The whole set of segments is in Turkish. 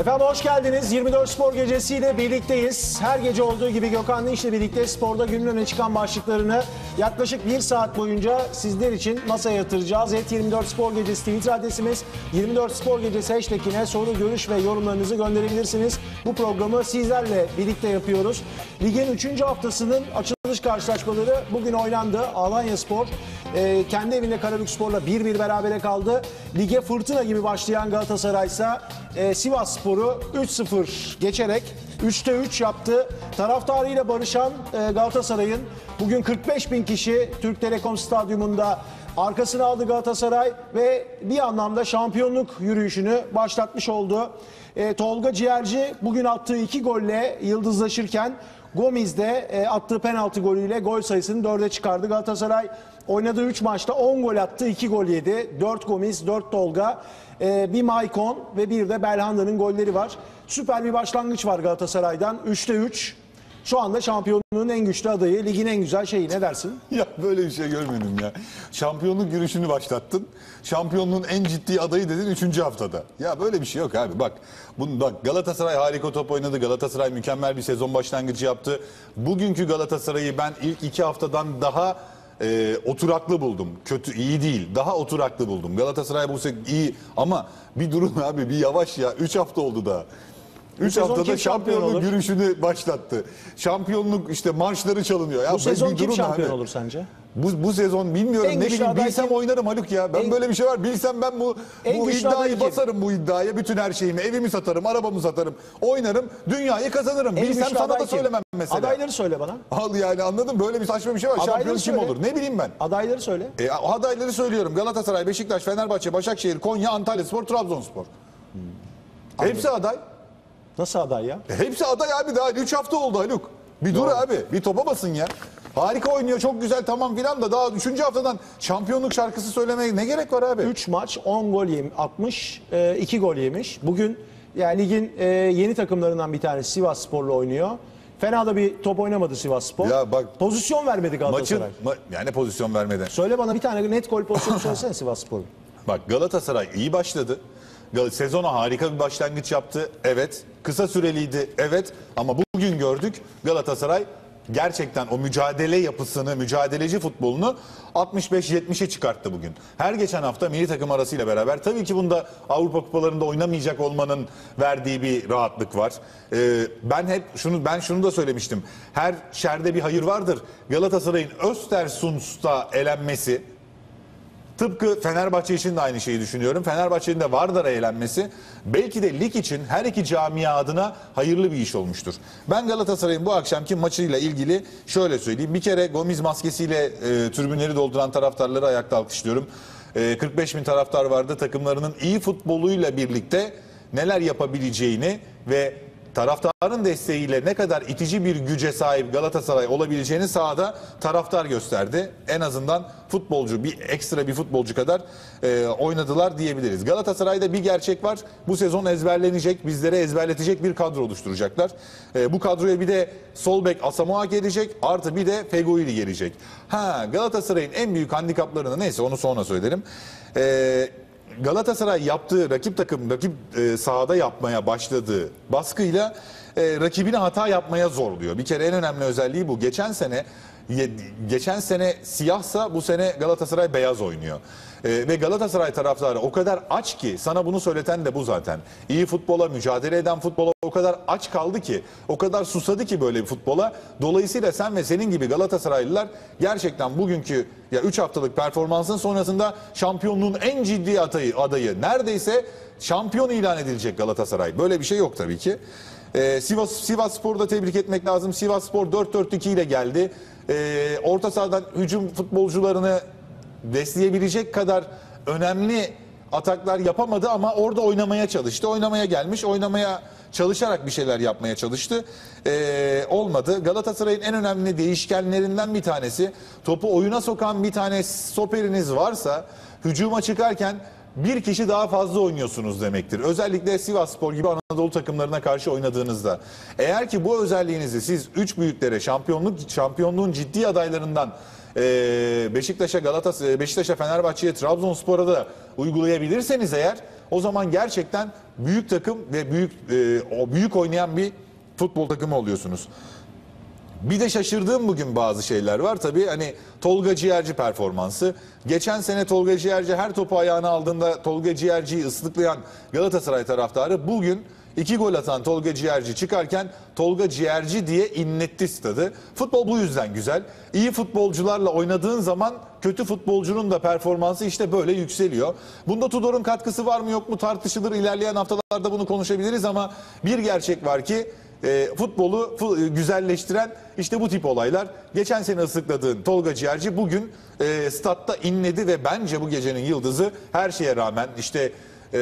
Efendim hoş geldiniz. 24 Spor Gecesi ile birlikteyiz. Her gece olduğu gibi Gökhan Dinç birlikte sporda günün öne çıkan başlıklarını yaklaşık bir saat boyunca sizler için masaya yatıracağız. Et 24 Spor Gecesi Twitter adresimiz 24 Spor Gecesi hashtagine soru, görüş ve yorumlarınızı gönderebilirsiniz. Bu programı sizlerle birlikte yapıyoruz. Ligin 3. haftasının açılış karşılaşmaları bugün oynandı. Alanya Spor e, kendi evinde Karabükspor'la 1-1 berabere kaldı. Lige fırtına gibi başlayan Galatasaray ise e, Sivas Spor'u 3-0 geçerek 3'te 3 yaptı. Taraftarıyla barışan e, Galatasaray'ın bugün 45 bin kişi Türk Telekom Stadyumunda arkasına aldı Galatasaray ve bir anlamda şampiyonluk yürüyüşünü başlatmış oldu. E, Tolga Ciğerci bugün attığı iki golle yıldızlaşırken Gomis de e, attığı penaltı golüyle gol sayısını 4'e çıkardı. Galatasaray oynadığı 3 maçta 10 gol attı, 2 gol yedi. 4 Gomis, 4 Tolga, e, bir Maicon ve bir de Belhanda'nın golleri var. Süper bir başlangıç var Galatasaray'dan. 3'te 3. Şu anda şampiyonluğun en güçlü adayı, ligin en güzel şeyi ne dersin? Ya böyle bir şey görmedim ya. Şampiyonluk yürüyüşünü başlattın. Şampiyonluğun en ciddi adayı dedin 3. haftada. Ya böyle bir şey yok abi. Bak, bunu, bak Galatasaray harika top oynadı. Galatasaray mükemmel bir sezon başlangıcı yaptı. Bugünkü Galatasaray'ı ben ilk iki haftadan daha e, oturaklı buldum. Kötü, iyi değil. Daha oturaklı buldum. Galatasaray bu sene iyi ama bir durun abi bir yavaş ya. 3 hafta oldu daha. 3 sezon haftada kim şampiyon şampiyonluk yürüyüşünü başlattı. Şampiyonluk işte marşları çalınıyor. Ya Bu sezon kim şampiyon abi. olur sence? Bu, bu sezon bilmiyorum En ne bileyim bilsem kim? oynarım Haluk ya. Ben En- böyle bir şey var. Bilsem ben bu bu iddiayı kim? basarım bu iddiaya. Bütün her şeyimi, evimi satarım, arabamı satarım. Oynarım, dünyayı kazanırım. En bilsem sana da kim? söylemem mesela. Adayları söyle bana. Al yani anladın böyle bir saçma bir şey var. Adayları Şampiyon kim söyle. olur? Ne bileyim ben. Adayları söyle. E, adayları söylüyorum. Galatasaray, Beşiktaş, Fenerbahçe, Başakşehir, Konya, Antalyaspor, Trabzonspor. Hepsi aday. Nasıl aday ya? E, Hepsi aday abi daha 3 hafta oldu Haluk. Bir dur abi bir topa basın ya. Harika oynuyor çok güzel tamam filan da daha 3. haftadan şampiyonluk şarkısı söylemeye ne gerek var abi? 3 maç 10 gol yem 60 2 gol yemiş. Bugün yani ligin e, yeni takımlarından bir tanesi Sivas Spor'la oynuyor. Fena da bir top oynamadı Sivas Spor. Ya bak- Pozisyon vermedi Maçın Galatasaray. ma- yani pozisyon vermeden. Söyle bana bir tane net gol pozisyonu söylesene Sivas Spor'un. Bak Galatasaray iyi başladı. Sezona harika bir başlangıç yaptı. Evet. Kısa süreliydi. Evet. Ama bugün gördük Galatasaray gerçekten o mücadele yapısını, mücadeleci futbolunu 65-70'e çıkarttı bugün. Her geçen hafta milli takım arasıyla beraber tabii ki bunda Avrupa kupalarında oynamayacak olmanın verdiği bir rahatlık var. Ee, ben hep şunu ben şunu da söylemiştim. Her şerde bir hayır vardır. Galatasaray'ın Östersund'da elenmesi Tıpkı Fenerbahçe için de aynı şeyi düşünüyorum. Fenerbahçe'nin de Vardar'a eğlenmesi belki de lig için her iki camia adına hayırlı bir iş olmuştur. Ben Galatasaray'ın bu akşamki maçıyla ilgili şöyle söyleyeyim. Bir kere Gomis maskesiyle e, tribünleri dolduran taraftarları ayakta alkışlıyorum. E, 45 bin taraftar vardı. Takımlarının iyi futboluyla birlikte neler yapabileceğini ve taraftarın desteğiyle ne kadar itici bir güce sahip Galatasaray olabileceğini sahada taraftar gösterdi. En azından futbolcu bir ekstra bir futbolcu kadar e, oynadılar diyebiliriz. Galatasaray'da bir gerçek var. Bu sezon ezberlenecek, bizlere ezberletecek bir kadro oluşturacaklar. E, bu kadroya bir de sol bek Asamoah gelecek, artı bir de Fegoili gelecek. Ha Galatasaray'ın en büyük handikaplarını neyse onu sonra söylerim. E, Galatasaray yaptığı rakip takım rakip e, sahada yapmaya başladığı baskıyla e, rakibini hata yapmaya zorluyor. Bir kere en önemli özelliği bu. Geçen sene geçen sene siyahsa bu sene Galatasaray beyaz oynuyor. E, ve Galatasaray taraftarı o kadar aç ki sana bunu söyleten de bu zaten. İyi futbola, mücadele eden futbola o kadar aç kaldı ki, o kadar susadı ki böyle bir futbola. Dolayısıyla sen ve senin gibi Galatasaraylılar gerçekten bugünkü ya 3 haftalık performansın sonrasında şampiyonluğun en ciddi adayı, adayı neredeyse şampiyon ilan edilecek Galatasaray. Böyle bir şey yok tabii ki. Ee, Sivas Sivas Spor'u da tebrik etmek lazım. Sivas Spor 4-4-2 ile geldi. Ee, orta sahadan hücum futbolcularını besleyebilecek kadar önemli ataklar yapamadı ama orada oynamaya çalıştı. Oynamaya gelmiş, oynamaya çalışarak bir şeyler yapmaya çalıştı. Ee, olmadı. Galatasaray'ın en önemli değişkenlerinden bir tanesi topu oyuna sokan bir tane stoperiniz varsa hücuma çıkarken bir kişi daha fazla oynuyorsunuz demektir. Özellikle Sivasspor gibi Anadolu takımlarına karşı oynadığınızda. Eğer ki bu özelliğinizi siz üç büyüklere şampiyonluk şampiyonluğun ciddi adaylarından Beşiktaş'a, Galatasaray, Beşiktaş'a, Fenerbahçe'ye, Trabzonspor'a da uygulayabilirseniz eğer o zaman gerçekten büyük takım ve büyük o büyük oynayan bir futbol takımı oluyorsunuz. Bir de şaşırdığım bugün bazı şeyler var. Tabii hani Tolga Ciğerci performansı. Geçen sene Tolga Ciğerci her topu ayağına aldığında Tolga Ciğerci'yi ıslıklayan Galatasaray taraftarı bugün iki gol atan Tolga Ciğerci çıkarken Tolga Ciğerci diye inletti stadı. Futbol bu yüzden güzel. İyi futbolcularla oynadığın zaman kötü futbolcunun da performansı işte böyle yükseliyor. Bunda Tudor'un katkısı var mı yok mu tartışılır. İlerleyen haftalarda bunu konuşabiliriz ama bir gerçek var ki e, futbolu fu- e, güzelleştiren işte bu tip olaylar. Geçen sene ıslıkladığın Tolga Ciğerci bugün e, statta inledi ve bence bu gecenin yıldızı her şeye rağmen işte e,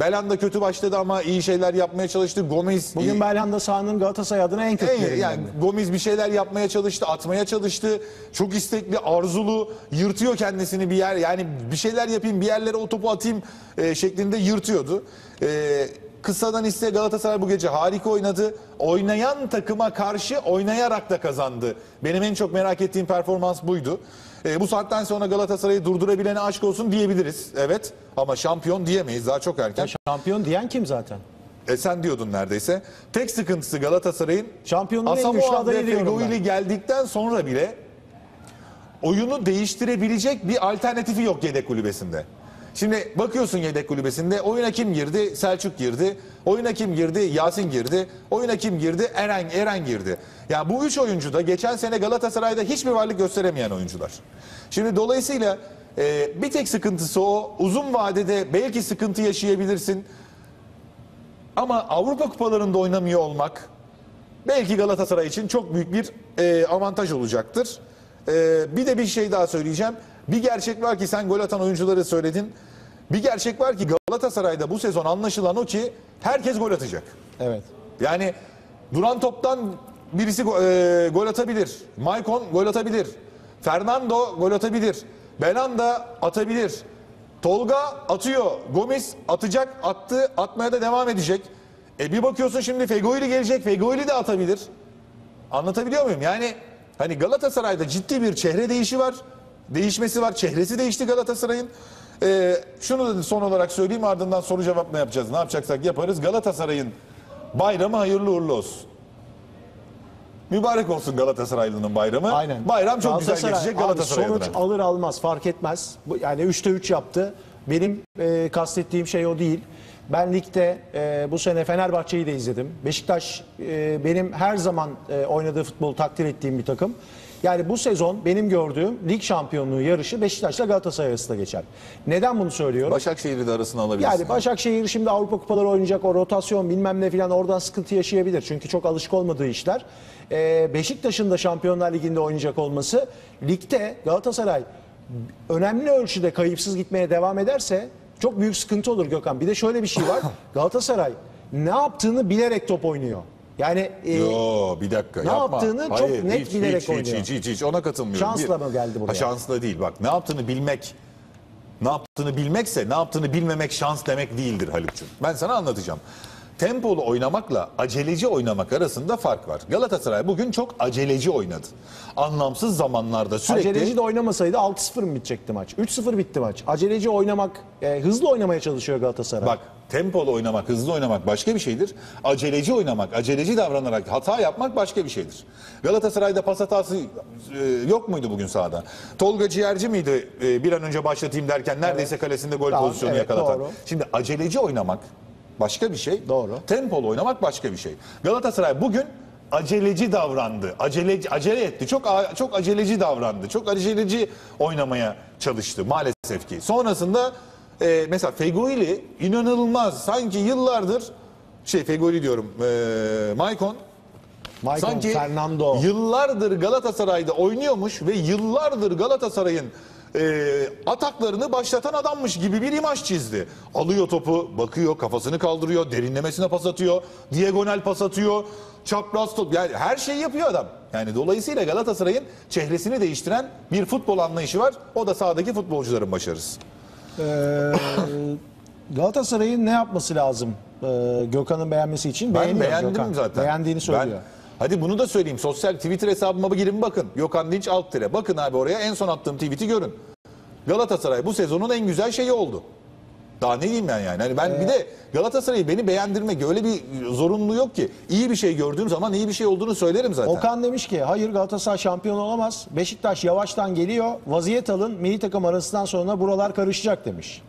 Belanda kötü başladı ama iyi şeyler yapmaya çalıştı. Gomez Bugün iyi- Belhanda sahanın Galatasaray adına en en- kötülerinden. yani Gomis bir şeyler yapmaya çalıştı, atmaya çalıştı. Çok istekli, arzulu, yırtıyor kendisini bir yer. Yani bir şeyler yapayım, bir yerlere o topu atayım e, şeklinde yırtıyordu. E, kısadan ise Galatasaray bu gece harika oynadı. Oynayan takıma karşı oynayarak da kazandı. Benim en çok merak ettiğim performans buydu. E, bu saatten sonra Galatasaray'ı durdurabilene aşk olsun diyebiliriz. Evet ama şampiyon diyemeyiz daha çok erken. Şampiyon diyen kim zaten? E, sen diyordun neredeyse. Tek sıkıntısı Galatasaray'ın Şampiyonluğun en güçlü adayı diyorum ben. Geldikten sonra bile oyunu değiştirebilecek bir alternatifi yok yedek kulübesinde. Şimdi bakıyorsun yedek kulübesinde oyuna kim girdi? Selçuk girdi. Oyuna kim girdi? Yasin girdi. Oyuna kim girdi? Eren Eren girdi. Yani bu üç oyuncu da geçen sene Galatasaray'da hiçbir varlık gösteremeyen oyuncular. Şimdi dolayısıyla e, bir tek sıkıntısı o. Uzun vadede belki sıkıntı yaşayabilirsin. Ama Avrupa kupalarında oynamıyor olmak belki Galatasaray için çok büyük bir e, avantaj olacaktır. E, bir de bir şey daha söyleyeceğim. Bir gerçek var ki sen gol atan oyuncuları söyledin. Bir gerçek var ki Galatasaray'da bu sezon anlaşılan o ki herkes gol atacak. Evet. Yani duran toptan birisi go- e, gol atabilir. Maicon gol atabilir. Fernando gol atabilir. Belanda atabilir. Tolga atıyor. Gomis atacak, attı, atmaya da devam edecek. E bir bakıyorsun şimdi Fegoili gelecek. Fegoili de atabilir. Anlatabiliyor muyum? Yani hani Galatasaray'da ciddi bir çehre değişi var. Değişmesi var. Çehresi değişti Galatasaray'ın. Ee, şunu da son olarak söyleyeyim ardından soru cevap ne yapacağız? Ne yapacaksak yaparız. Galatasaray'ın bayramı hayırlı uğurlu olsun. Mübarek olsun Galatasaraylı'nın bayramı. Aynen. Bayram çok güzel Galatasaray- geçecek abi Galatasaray Sonuç adına. alır almaz fark etmez. Bu, yani 3'te 3 yaptı. Benim e, kastettiğim şey o değil. Ben ligde e, bu sene Fenerbahçe'yi de izledim. Beşiktaş e, benim her zaman e, oynadığı futbolu takdir ettiğim bir takım. Yani bu sezon benim gördüğüm lig şampiyonluğu yarışı Beşiktaş'la Galatasaray arasında geçer. Neden bunu söylüyorum? Başakşehir'i de arasına alabilirsin. Yani Başakşehir şimdi Avrupa Kupaları oynayacak o rotasyon bilmem ne filan oradan sıkıntı yaşayabilir. Çünkü çok alışık olmadığı işler. Ee, Beşiktaş'ın da Şampiyonlar Ligi'nde oynayacak olması ligde Galatasaray önemli ölçüde kayıpsız gitmeye devam ederse çok büyük sıkıntı olur Gökhan. Bir de şöyle bir şey var. Galatasaray ne yaptığını bilerek top oynuyor. Yani e, Yo bir dakika Ne yapma. yaptığını çok net hiç, bilerek hiç, oynuyor. Hiç, hiç, hiç, ona katılmıyorum. Şansla mı geldi buraya? Ha, şansla değil bak ne yaptığını bilmek ne yaptığını bilmekse ne yaptığını bilmemek şans demek değildir Haluk'cum. Ben sana anlatacağım. Tempolu oynamakla aceleci oynamak arasında fark var. Galatasaray bugün çok aceleci oynadı. Anlamsız zamanlarda sürekli... Aceleci de oynamasaydı 6-0 mı bitecekti maç? 3-0 bitti maç. Aceleci oynamak, e, hızlı oynamaya çalışıyor Galatasaray. Bak tempolu oynamak, hızlı oynamak başka bir şeydir. Aceleci oynamak, aceleci davranarak hata yapmak başka bir şeydir. Galatasaray'da pas hatası e, yok muydu bugün sahada? Tolga Ciğerci miydi e, bir an önce başlatayım derken neredeyse kalesinde gol Tamam, pozisyonu evet, yakalatan? doğru. Şimdi aceleci oynamak başka bir şey. Doğru. Tempolu oynamak başka bir şey. Galatasaray bugün aceleci davrandı. Aceleci acele etti. Çok çok aceleci davrandı. Çok aceleci oynamaya çalıştı maalesef ki. Sonrasında e, mesela Fegoili inanılmaz sanki yıllardır şey Fegoili diyorum. E, Maicon Maicon, sanki Fernando. yıllardır Galatasaray'da oynuyormuş ve yıllardır Galatasaray'ın e, ataklarını başlatan adammış gibi bir imaj çizdi. Alıyor topu, bakıyor, kafasını kaldırıyor, derinlemesine pas atıyor, diagonal pas atıyor, çapraz top. Yani her şeyi yapıyor adam. Yani dolayısıyla Galatasaray'ın çehresini değiştiren bir futbol anlayışı var. O da sahadaki futbolcuların başarısı. Ee, Galatasaray'ın ne yapması lazım e, Gökhan'ın beğenmesi için? Ben Beğeniyor beğendim Gökhan. zaten. Beğendiğini söylüyor. Ben- hadi bunu da söyleyeyim. Sosyal Twitter hesabıma girin bakın. Gökhan Dinç alt tire. Bakın abi oraya en son attığım tweet'i görün. Galatasaray bu sezonun en güzel şeyi oldu. Daha ne diyeyim ben yani? Hani ben bir de Galatasaray'ı beni beğendirmek öyle bir zorunluluğu yok ki. İyi bir şey gördüğüm zaman iyi bir şey olduğunu söylerim zaten. Okan demiş ki hayır Galatasaray şampiyon olamaz. Beşiktaş yavaştan geliyor. Vaziyet alın. Milli takım arasından sonra buralar karışacak demiş.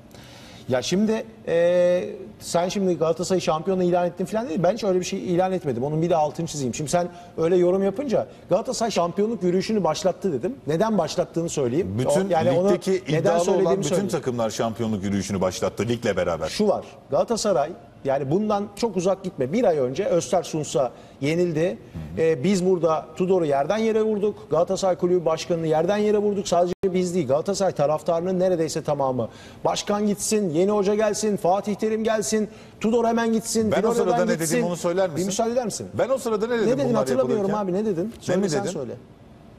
Ya şimdi e, sen şimdi Galatasaray şampiyonu ilan ettin falan değil. Ben hiç öyle bir şey ilan etmedim. Onun bir de altını çizeyim. Şimdi sen öyle yorum yapınca Galatasaray şampiyonluk yürüyüşünü başlattı dedim. Neden başlattığını söyleyeyim. bütün O- yani ligdeki neden iddialı olan bütün söyleyeyim. takımlar şampiyonluk yürüyüşünü başlattı ligle beraber. Şu var. Galatasaray yani bundan çok uzak gitme. Bir ay önce Östersunds'a yenildi. Ee, biz burada Tudor'u yerden yere vurduk. Galatasaray Kulübü Başkanı'nı yerden yere vurduk. Sadece biz değil. Galatasaray taraftarının neredeyse tamamı. Başkan gitsin, yeni hoca gelsin, Fatih Terim gelsin, Tudor hemen gitsin. Ben o sırada ne gitsin. dediğimi onu söyler Bir misin? müsaade eder misin? Ben o sırada ne dedim Ne dedin hatırlamıyorum yapılırken? abi ne dedin? Söyle mi sen dedim? söyle.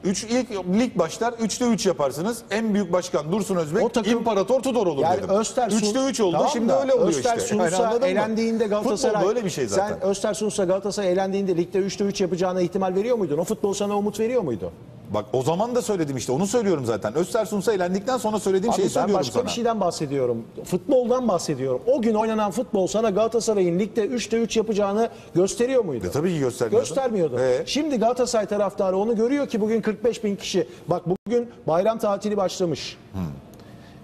Üç, ilk lig başlar 3'te 3 yaparsınız. En büyük başkan Dursun Özbek O takım- İmparator Tudor olur Yani dedim. Östersund 3'te 3 oldu. Tamam Şimdi da öyle oluyor işte. Östersunds'a anladın mı? elendiğinde Galatasaray Futbol böyle bir şey zaten. Sen Östersunds'a Galatasaray elendiğinde ligde 3'te 3 yapacağına ihtimal veriyor muydun? O futbol sana umut veriyor muydu? Bak o zaman da söyledim işte onu söylüyorum zaten. Östersund'a elendikten sonra söylediğim Abi şeyi ben söylüyorum başka sana. bir şeyden bahsediyorum. Futboldan bahsediyorum. O gün oynanan futbol sana Galatasaray'ın ligde 3'te 3 yapacağını gösteriyor muydu? E, tabii ki göstermiyordu. Göstermiyordu. Ee? Şimdi Galatasaray taraftarı onu görüyor ki bugün 45 bin kişi. Bak bugün bayram tatili başlamış.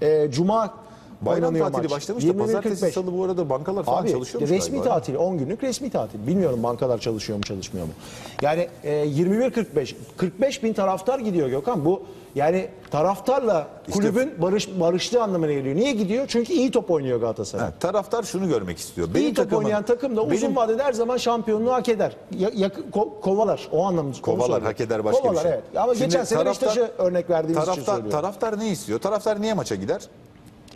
Ee, Cuma Bayram tatili maç. başlamış da 21.45. pazartesi salı bu arada bankalar falan Abi çalışıyormuş resmi galiba. tatil 10 günlük resmi tatil. Bilmiyorum bankalar çalışıyor mu çalışmıyor mu. Yani e, 21.45 45 bin taraftar gidiyor Gökhan. Bu yani taraftarla kulübün barış, barıştığı anlamına geliyor. Niye gidiyor? Çünkü iyi top oynuyor Galatasaray. Ha, taraftar şunu görmek istiyor. iyi top takımın- oynayan takım da uzun benim- vadede her zaman şampiyonluğu hak eder. Ya, yak- ko- kovalar o anlamda. Kovalar hak eder başka kovalar, bir şey. evet. Ama Şimdi geçen sene taraftar- Beşiktaş'a örnek verdiğimiz için Taraftar, söylüyorum. taraftar ne istiyor? Taraftar niye maça gider?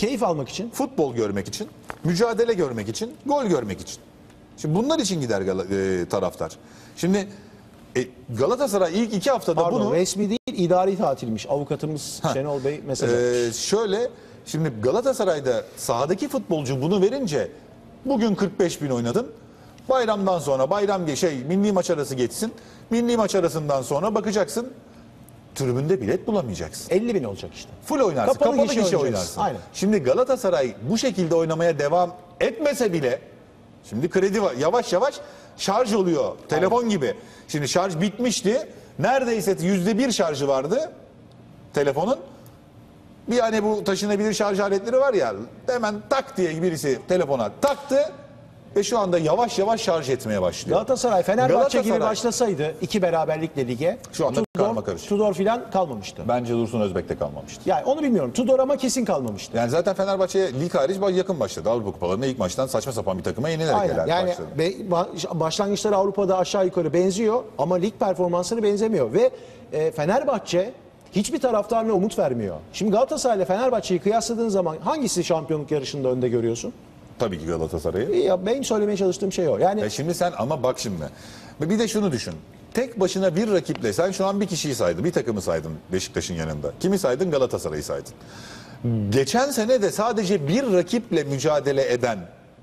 Keyif almak için. Futbol görmek için, mücadele görmek için, gol görmek için. Şimdi bunlar için gider e, taraftar. Şimdi e, Galatasaray ilk iki haftada Pardon bunu resmi değil idari tatilmiş. Avukatımız Şenol Bey mesaj. Ee, şöyle şimdi Galatasaray'da sahadaki futbolcu bunu verince bugün 45 bin oynadın. Bayramdan sonra bayram şey milli maç arası geçsin. Milli maç arasından sonra bakacaksın tribünde bilet bulamayacaksın. 50 bin olacak işte. Full oynarsın. Kapalı Kapalı, gişe oynarsın. Aynen. Şimdi Galatasaray bu şekilde oynamaya devam etmese bile şimdi kredi var. Yavaş yavaş şarj oluyor. Telefon gibi. Şimdi şarj bitmişti. Neredeyse yüzde bir şarjı vardı telefonun. Bir hani bu taşınabilir şarj aletleri var ya hemen tak diye birisi telefona taktı ve şu anda yavaş yavaş şarj etmeye başlıyor. Galatasaray Fenerbahçe gibi Galatasaray- başlasaydı iki beraberlikle lige Şu anda karma karışık. Tudor filan kalmamıştı. Bence Dursun Özbek'te kalmamıştı. Yani onu bilmiyorum. Tudor ama kesin kalmamıştı. Yani zaten Fenerbahçe lig hariç yakın başladı. Avrupa kupalarında ilk maçtan saçma sapan bir takıma yenilerek Aynen. helal Yani başladı. be- ba- başlangıçları Avrupa'da aşağı yukarı benziyor ama lig performansları benzemiyor ve e, Fenerbahçe hiçbir taraftarına umut vermiyor. Şimdi Galatasaray ile Fenerbahçe'yi kıyasladığın zaman hangisi şampiyonluk yarışında önde görüyorsun? Tabii ki Galatasaray'ı. Ya benim söylemeye çalıştığım şey o. Yani E şimdi sen ama bak şimdi. Bir de şunu düşün. Tek başına bir rakiple sen şu an bir kişiyi saydın. Bir takımı saydın Beşiktaş'ın yanında. Kimi saydın? Galatasaray'ı saydın. Geçen sene de sadece bir rakiple mücadele eden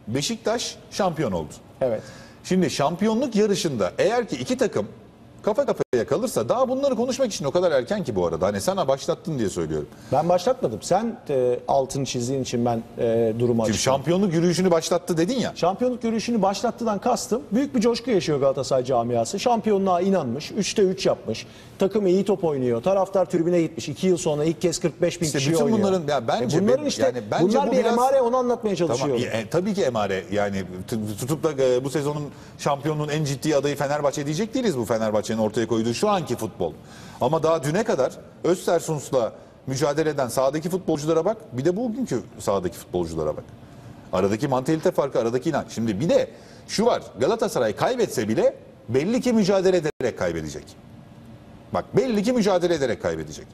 Beşiktaş şampiyon oldu. evet. Şimdi şampiyonluk yarışında eğer ki iki takım kafa kafaya kalırsa daha bunları konuşmak için o kadar erken ki bu arada. Hani sana başlattın diye söylüyorum. Ben başlatmadım. Sen e, altını çizdiğin için ben e, durumu Şimdi açtım. şampiyonluk yürüyüşünü başlattı dedin ya. Şampiyonluk yürüyüşünü başlattıdan kastım büyük bir coşku yaşıyor Galatasaray camiası. Şampiyonluğa inanmış. 3'te 3 yapmış. Takım iyi top oynuyor. Taraftar tribüne gitmiş. 2 yıl sonra ilk kez 45 bin İşte kişi bütün oynuyor. bunların- ya bence bunların be- işte yani bence bunlar bu bir biraz- emare onu anlatmaya Tamam, e, tabii ki emare yani t- tutup da e, bu sezonun şampiyonluğun en ciddi adayı Fenerbahçe diyecek değiliz bu Fenerbahçe'nin ortaya koyduğu şu anki futbol. Ama daha düne kadar Östersunds'la mücadele eden sahadaki futbolculara bak bir de bugünkü sahadaki futbolculara bak. Aradaki mantalite farkı aradaki inanç. Şimdi bir de şu var Galatasaray kaybetse bile belli ki mücadele ederek kaybedecek. Bak belli ki mücadele ederek kaybedecek.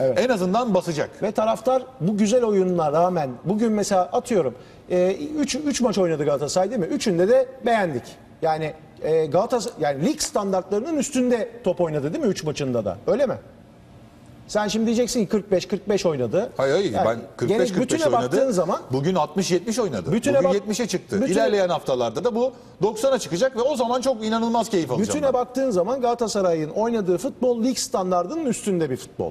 Evet. En azından basacak. Ve taraftar bu güzel oyununa rağmen bugün mesela atıyorum 3 3 maç oynadı Galatasaray değil mi? Üçünde de beğendik. Yani e, Galatasaray yani lig standartlarının üstünde top oynadı değil mi 3 maçında da? Öyle mi? Sen şimdi diyeceksin ki 45 45 oynadı. Hayır hayır Yani ben 45 gene 45 bütüne oynadı. baktığın zaman bugün 60 70 oynadı. Bütüne bugün bak- 70'e çıktı. bütüne- İlerleyen haftalarda da bu 90'a çıkacak ve o zaman çok inanılmaz keyif alacağım. bütüne ben. baktığın zaman Galatasaray'ın oynadığı futbol lig standartının üstünde bir futbol.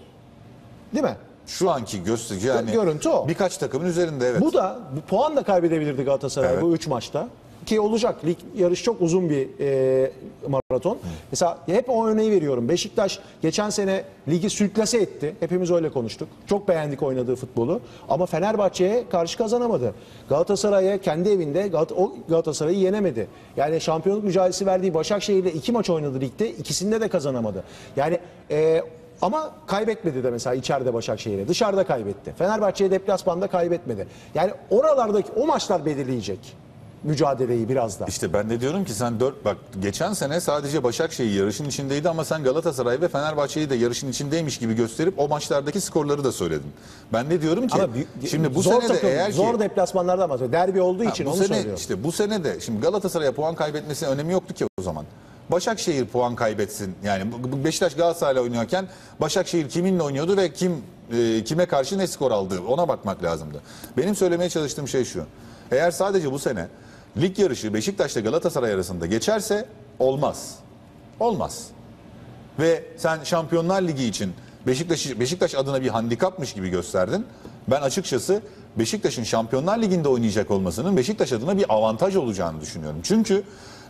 Değil mi? Şu anki gösterici yani Görüntü o. birkaç takımın üzerinde evet. Bu da bu puan da kaybedebilirdi Galatasaray Evet. bu 3 maçta. Ki olacak. Lig yarış çok uzun bir e, maraton. Mesela hep o örneği veriyorum. Beşiktaş geçen sene ligi sürklase etti. Hepimiz öyle konuştuk. Çok beğendik oynadığı futbolu. Ama Fenerbahçe'ye karşı kazanamadı. Galatasaray'a kendi evinde Gal- Galatasaray'ı yenemedi. Yani şampiyonluk mücadelesi verdiği Başakşehir'le iki maç oynadı ligde. ikisinde de kazanamadı. Yani e, ama kaybetmedi de mesela içeride Başakşehir'e. Dışarıda kaybetti. Fenerbahçe'ye deplasmanda kaybetmedi. Yani oralardaki o maçlar belirleyecek mücadeleyi biraz da. İşte ben de diyorum ki sen dört bak geçen sene sadece Başakşehir yarışın içindeydi ama sen Galatasaray ve Fenerbahçe'yi de yarışın içindeymiş gibi gösterip o maçlardaki skorları da söyledin. Ben de diyorum ki Ama büyük- şimdi bu zor sene de takım, eğer ki zor deplasmanlardan bahsediyor. Derbi olduğu Ha, için bu onu sene söylüyorum. işte bu sene de şimdi Galatasaray'a puan kaybetmesinin önemi yoktu ki o zaman. Başakşehir puan kaybetsin. Yani bu- bu Beşiktaş Galatasaray'la oynuyorken Başakşehir kiminle oynuyordu ve kim e, kime karşı ne skor aldı ona bakmak lazımdı. Benim söylemeye çalıştığım şey şu. Eğer sadece bu sene lig yarışı Beşiktaş'la Galatasaray arasında geçerse olmaz. Olmaz. Ve sen Şampiyonlar Ligi için Beşiktaş Beşiktaş adına bir handikapmış gibi gösterdin. Ben açıkçası Beşiktaş'ın Şampiyonlar Ligi'nde oynayacak olmasının Beşiktaş adına bir avantaj olacağını düşünüyorum. Çünkü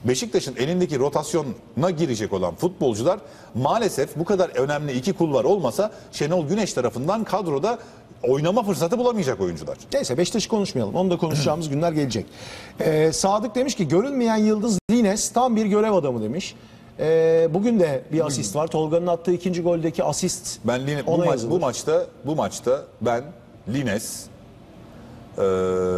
Beşiktaş'ın elindeki rotasyona girecek olan futbolcular maalesef bu kadar önemli iki kulvar olmasa Şenol Güneş tarafından kadroda oynama fırsatı bulamayacak oyuncular. Neyse Beşiktaş'ı konuşmayalım. Onu da konuşacağımız günler gelecek. Ee, Sadık demiş ki görünmeyen yıldız Lines tam bir görev adamı demiş. Ee, bugün de bir asist var. Tolga'nın attığı ikinci goldeki asist Ben Lin- bu, ona maç, yazılır. bu maçta bu maçta ben Lines eee,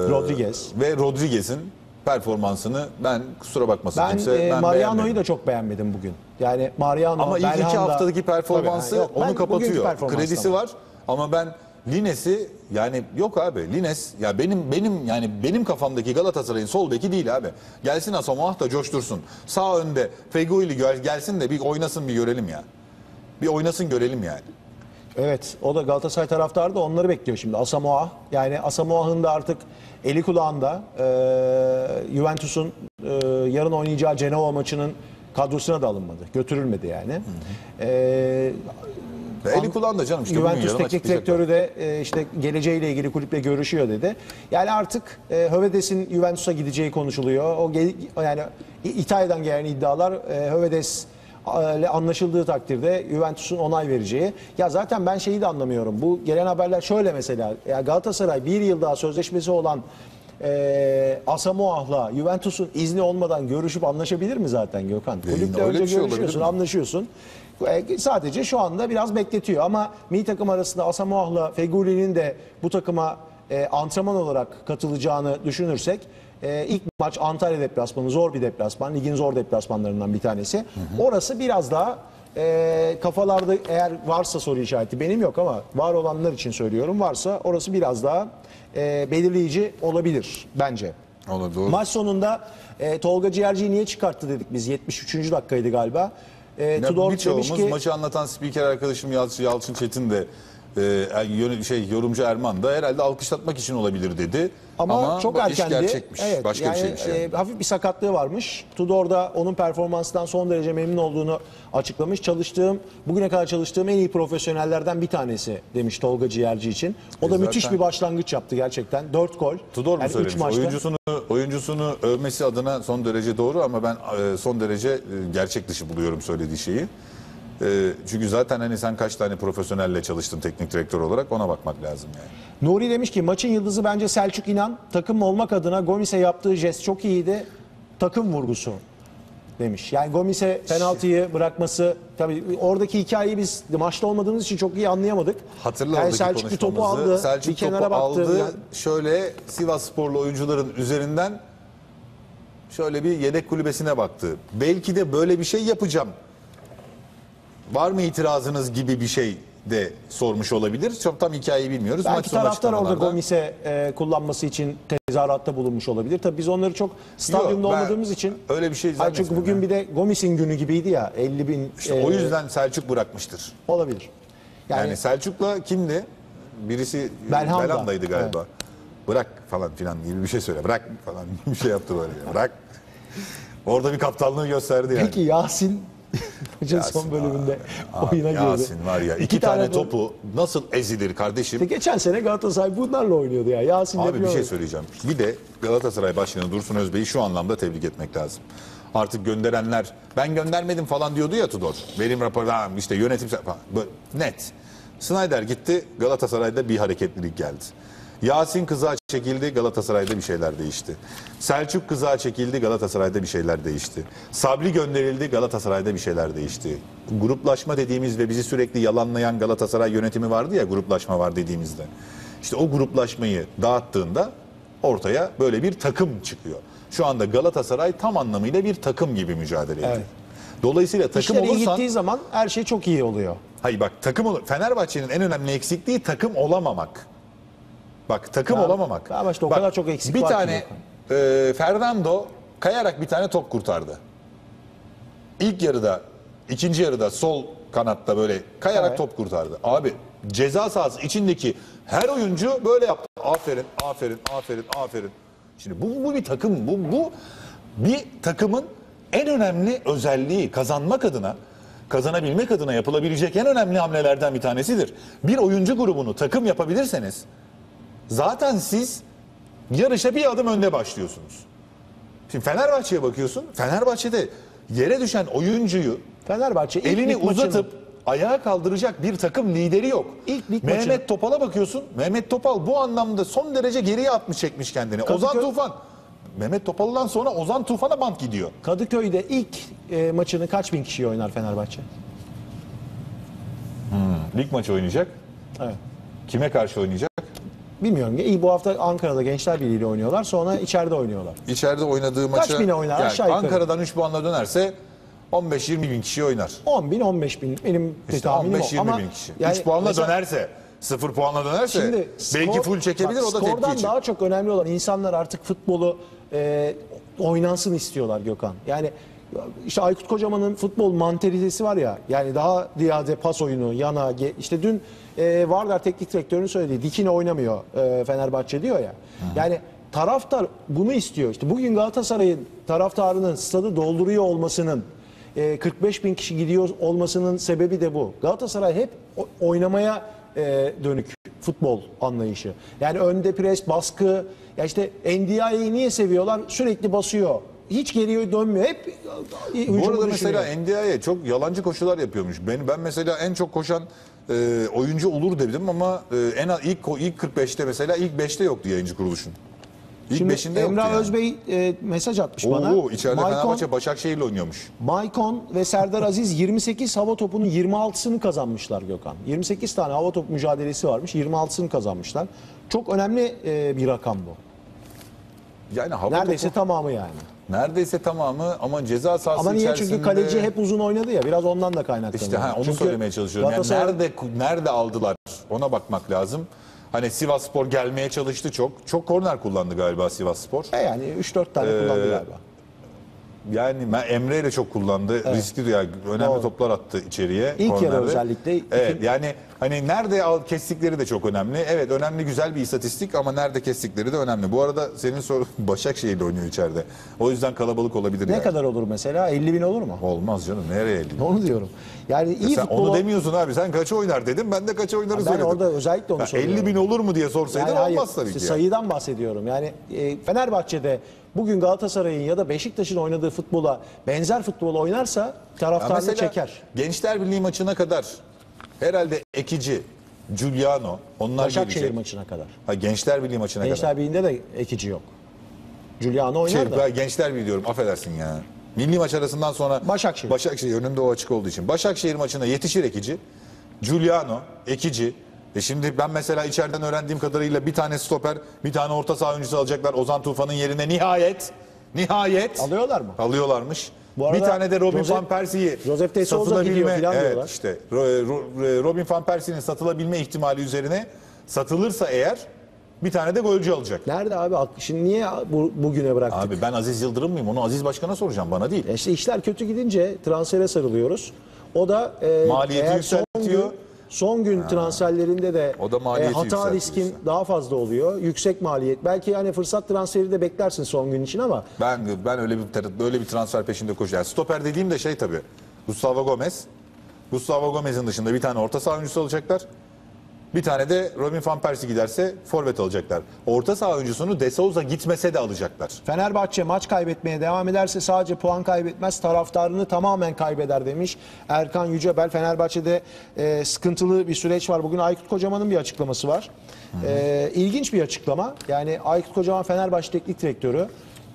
Rodriguez. ve Rodriguez'in performansını ben kusura bakmasın Ben, kimse e, ben Mariano'yu beğenmedim. da çok beğenmedim bugün. Yani Mariano, Ama ilk iki haftadaki performansı Tabii, ha, yok, ben onu bugünkü kapatıyor. performanstan Kredisi var ama ben Lines'i yani yok abi Lines ya benim benim yani benim kafamdaki Galatasaray'ın sol beki değil abi. Gelsin Asamoah da coştursun. Sağ önde Feguli gel- gelsin de bir oynasın bir görelim ya. Bir oynasın görelim yani. Evet o da Galatasaray taraftarı da onları bekliyor şimdi. Asamoah yani Asamoah'ın da artık eli kulağında Ee, Juventus'un e, yarın oynayacağı Cenova maçının kadrosuna da alınmadı. Götürülmedi yani. Ee, Ve eli kulağında canım işte Juventus teknik direktörü de e, işte geleceğiyle ilgili kulüple görüşüyor dedi. Yani artık e, Hövedes'in Juventus'a gideceği konuşuluyor. O gel- yani İtalya'dan gelen iddialar e, Hövedes ile anlaşıldığı takdirde Juventus'un onay vereceği. Ya zaten ben şeyi de anlamıyorum. Bu gelen haberler şöyle mesela. Ya Galatasaray bir yıl daha sözleşmesi olan e, Asamoah'la Juventus'un izni olmadan görüşüp anlaşabilir mi zaten Gökhan? yine Kulüple öyle önce şey görüşüyorsun, anlaşıyorsun. E, Sadece şu anda biraz bekletiyor ama milli takım arasında Asamoah'la Feguli'nin de bu takıma e, antrenman olarak katılacağını düşünürsek e, ilk maç Antalya deplasmanı zor bir deplasman. Ligin zor deplasmanlarından bir tanesi. Orası biraz daha e, kafalarda eğer varsa soru işareti benim yok ama var olanlar için söylüyorum varsa orası biraz daha e, belirleyici olabilir bence. Doğru. Maç sonunda e, Tolga Ciğerci'yi niye çıkarttı dedik biz 73. dakikaydı galiba. E, Tudor demiş ki maçı anlatan spiker arkadaşım Yalçın, Yalçın Çetin de e, şey yorumcu Erman da herhalde alkışlatmak için olabilir dedi. ama, çok bu erkendi. iş gerçekmiş. Evet, Başka yani, bir şeymiş yani. e, hafif bir sakatlığı varmış. Tudor da onun performansından son derece memnun olduğunu açıklamış. Çalıştığım, bugüne kadar çalıştığım en iyi profesyonellerden bir tanesi demiş Tolga Ciğerci için. O da E, müthiş zaten- bir başlangıç yaptı gerçekten. 4 gol. Tudor mu Yani söylemiş? maçta. Oyuncusunu oyuncusunu övmesi adına son derece doğru ama ben e, son derece e, gerçek dışı buluyorum söylediği şeyi. E, çünkü zaten hani sen kaç tane profesyonelle çalıştın teknik direktör olarak ona bakmak lazım yani. Nuri demiş ki maçın yıldızı bence Selçuk İnan. Takım olmak adına Gomis'e yaptığı jest çok iyiydi. Takım vurgusu demiş. Yani Gomis'e penaltıyı bırakması tabii oradaki hikayeyi biz maçta olmadığımız için çok iyi anlayamadık. Hatırla yani Selçuk bir topu aldı. Selçuk bir kenara topu baktı. aldı. Yani Şöyle Sivas Sporlu oyuncuların üzerinden şöyle bir yedek kulübesine baktı. Belki de böyle bir şey yapacağım. Var mı itirazınız gibi bir şey de sormuş olabilir. Çok tam hikayeyi bilmiyoruz. Maç belki sonu taraftar orada Gomis'e e, kullanması için tezahüratta bulunmuş olabilir. Tabii biz onları çok stadyumda Yok, ben olmadığımız için. öyle bir şey Hayır, çünkü bugün bir de Gomis'in günü gibiydi ya 50 bin İşte e, o yüzden Selçuk bırakmıştır. olabilir. Yani, Yani, Selçuk'la kimdi? Birisi Belhanda. Belhanda'ydı galiba. Bırak falan filan gibi bir şey söyle. Bırak falan bir şey yaptı böyle. Bırak. Orada bir kaptanlığı gösterdi yani. Peki Yasin Maçın son bölümünde Abi oyuna girdi. Yasin var ya iki, tane, topu nasıl ezilir kardeşim? İşte geçen sene Galatasaray bunlarla oynuyordu ya. Yasin Abi bir şey söyleyeceğim. Bir de Galatasaray Başkanı Dursun Özbey'i şu anlamda tebrik etmek lazım. Artık gönderenler ben göndermedim falan diyordu ya Tudor. Benim raporum işte yönetim falan. Böyle net. Snyder gitti Galatasaray'da bir hareketlilik geldi. Yasin kızağa çekildi Galatasaray'da bir şeyler değişti. Selçuk kızağa çekildi Galatasaray'da bir şeyler değişti. Sabri gönderildi Galatasaray'da bir şeyler değişti. Gruplaşma dediğimiz ve bizi sürekli yalanlayan Galatasaray yönetimi vardı ya gruplaşma var dediğimizde. İşte o gruplaşmayı dağıttığında ortaya böyle bir takım çıkıyor. Şu anda Galatasaray tam anlamıyla bir takım gibi mücadele ediyor. Evet. Dolayısıyla takım İşler olursan gittiği zaman her şey çok iyi oluyor. Hayır bak takım ol- Fenerbahçe'nin en önemli eksikliği takım olamamak. Bak takım Ya- olamamak. ya işte o kadar çok eksik Bir var ki tane e, Fernando kayarak bir tane top kurtardı. İlk yarıda, ikinci yarıda sol kanatta böyle kayarak Evet. top kurtardı. Abi ceza sahası içindeki her oyuncu böyle yaptı. Aferin, aferin, aferin, aferin. Şimdi bu, bu bir takım. Bu, bu bir takımın en önemli özelliği kazanmak adına kazanabilmek adına yapılabilecek en önemli hamlelerden bir tanesidir. Bir oyuncu grubunu takım yapabilirseniz zaten siz yarışa bir adım önde başlıyorsunuz. Şimdi Fenerbahçe'ye bakıyorsun. Fenerbahçe'de yere düşen oyuncuyu Fenerbahçe ilk elini lig maçını- uzatıp ayağa kaldıracak bir takım lideri yok. İlk lig Mehmet maçını- Topal'a bakıyorsun. Mehmet Topal bu anlamda son derece geriye atmış çekmiş kendini. Kadıköy- Ozan Tufan. Mehmet Topal'dan sonra Ozan Tufan'a bant gidiyor. Kadıköy'de ilk e, maçını kaç bin kişiye oynar Fenerbahçe? Lig maçı oynayacak. Evet. Kime karşı oynayacak? Bilmiyorum. İyi bu hafta Ankara'da Gençler Birliği ile oynuyorlar. Sonra içeride oynuyorlar. İçeride oynadığı Kaç maça bine oynar? Aşağı yukarı. Ankara'dan 3 puanla dönerse 15-20 bin kişi oynar. 10 bin, 15 bin. Benim İşte tahminim o. 15-20 Ama bin kişi. yani 3 puanla mesela- dönerse, 0 puanla dönerse Şimdi belki skor- full çekebilir bak, o da tepki Skordan daha çok önemli olan insanlar artık futbolu e, oynansın istiyorlar Gökhan. Yani işte Aykut Kocaman'ın futbol mantalitesi var ya yani daha ziyade pas oyunu yana ge- işte dün e, Vardar teknik direktörünün söylediği dikine oynamıyor e, Fenerbahçe diyor ya. Yani taraftar bunu istiyor. İşte bugün Galatasaray'ın taraftarının stadı dolduruyor olmasının e, 45 bin kişi gidiyor olmasının sebebi de bu. Galatasaray hep oynamaya e, dönük futbol anlayışı. Yani önde pres, baskı. Ya işte NDI'yi niye seviyorlar? Sürekli basıyor. Hiç geriye dönmüyor. Hep e, Bu arada mesela NDI'ye çok yalancı koşular yapıyormuş. Ben ben mesela en çok koşan e, oyuncu olur dedim ama e, en az ilk ilk 45'te mesela ilk 5'te yoktu yayıncı kuruluşun. İlk Şimdi 5'inde yoktu Emrah yani. Özbey e, mesaj atmış bana. Oo, içeride Maicon, Fenerbahçe Başakşehir'le oynuyormuş. Maicon ve Serdar Aziz 28 hava topunun 26'sını kazanmışlar Gökhan. 28 tane hava top mücadelesi varmış. 26'sını kazanmışlar. Çok önemli e, bir rakam bu. Yani hava Neredeyse topu- tamamı yani. Neredeyse tamamı ama ceza sahası Ama niye? içerisinde Çünkü kaleci hep uzun oynadı ya. Biraz ondan da kaynaklanıyor. İşte ha, onu Çünkü söylemeye çalışıyorum. Yani Galatasaray- nerede nerede aldılar? Ona bakmak lazım. Hani Sivas Spor gelmeye çalıştı çok. Çok korner kullandı galiba Sivas Spor. E yani 3-4 tane Ee, kullandı galiba. Yani Emre ile çok kullandı. Riskli yani önemli Doğru. toplar attı içeriye. İlk yarı kornerde. özellikle. Evet İki- yani hani nerede al, kestikleri de çok önemli. Evet önemli güzel bir istatistik ama nerede kestikleri de önemli. Bu arada senin soru Başakşehir'de oynuyor içeride. O yüzden kalabalık olabilir Ne yani. kadar olur mesela? 50 bin olur mu? Olmaz canım nereye elli? Onu diyorum. Yani iyi Sen futbol... onu demiyorsun abi. Sen kaça oynar dedim. Ben de kaça oynarı Ben söyledim. orada özellikle onu Ya soruyorum. 50 bin olur mu diye sorsaydın Yani olmaz tabii ki. sayıdan bahsediyorum. Yani e, Fenerbahçe'de bugün Galatasaray'ın ya da Beşiktaş'ın oynadığı futbola benzer futbol oynarsa taraftarını çeker. Gençler Birliği maçına kadar herhalde Ekici, Giuliano onlar Başakşehir gelecek. maçına kadar. Ha, Gençler Birliği maçına kadar. Gençler Birliği'nde de ekici yok. Giuliano oynar Şey, da. Gençler Birliği diyorum affedersin ya. Milli maç arasından sonra Başakşehir. Başakşehir önünde o açık olduğu için. Başakşehir maçına yetişir Ekici. Giuliano, Ekici. E şimdi ben mesela içeriden öğrendiğim kadarıyla bir tane stoper, bir tane orta saha oyuncusu alacaklar Ozan Tufan'ın yerine nihayet. Nihayet. Alıyorlar mı? Alıyorlarmış. Bu arada bir tane de Robin Josep- van Persie'yi Josep de Souza gidiyor falan evet, diyorlar. işte Ro- Ro- Robin van Persie'nin satılabilme ihtimali üzerine satılırsa eğer bir tane de golcü alacak. Nerede abi? Şimdi niye bu, bugüne bıraktık? Abi ben Aziz Yıldırım mıyım? Onu Aziz Başkan'a soracağım bana değil. Ya işte işler kötü gidince transfere sarılıyoruz. O da e, Maliyeti eğer son yükseltiyor. gün, son gün transferlerinde de O da maliyeti hata yükseltiyor riskin daha fazla oluyor. Yüksek maliyet. Belki yani fırsat transferi de beklersin son gün için ama Ben ben öyle bir böyle bir transfer peşinde koşuyorum. Yani stoper dediğim de şey tabii. Gustavo Gomez. Gustavo Gomez'in dışında bir tane orta saha oyuncusu alacaklar. Bir tane de Robin van Persie giderse forvet alacaklar. Orta saha oyuncusunu De Souza gitmese de alacaklar. Fenerbahçe maç kaybetmeye devam ederse sadece puan kaybetmez taraftarını tamamen kaybeder demiş Erkan Yücebel. Fenerbahçe'de e, sıkıntılı bir süreç var. Bugün Aykut Kocaman'ın bir açıklaması var. E, ilginç bir açıklama. Yani Aykut Kocaman Fenerbahçe teknik direktörü.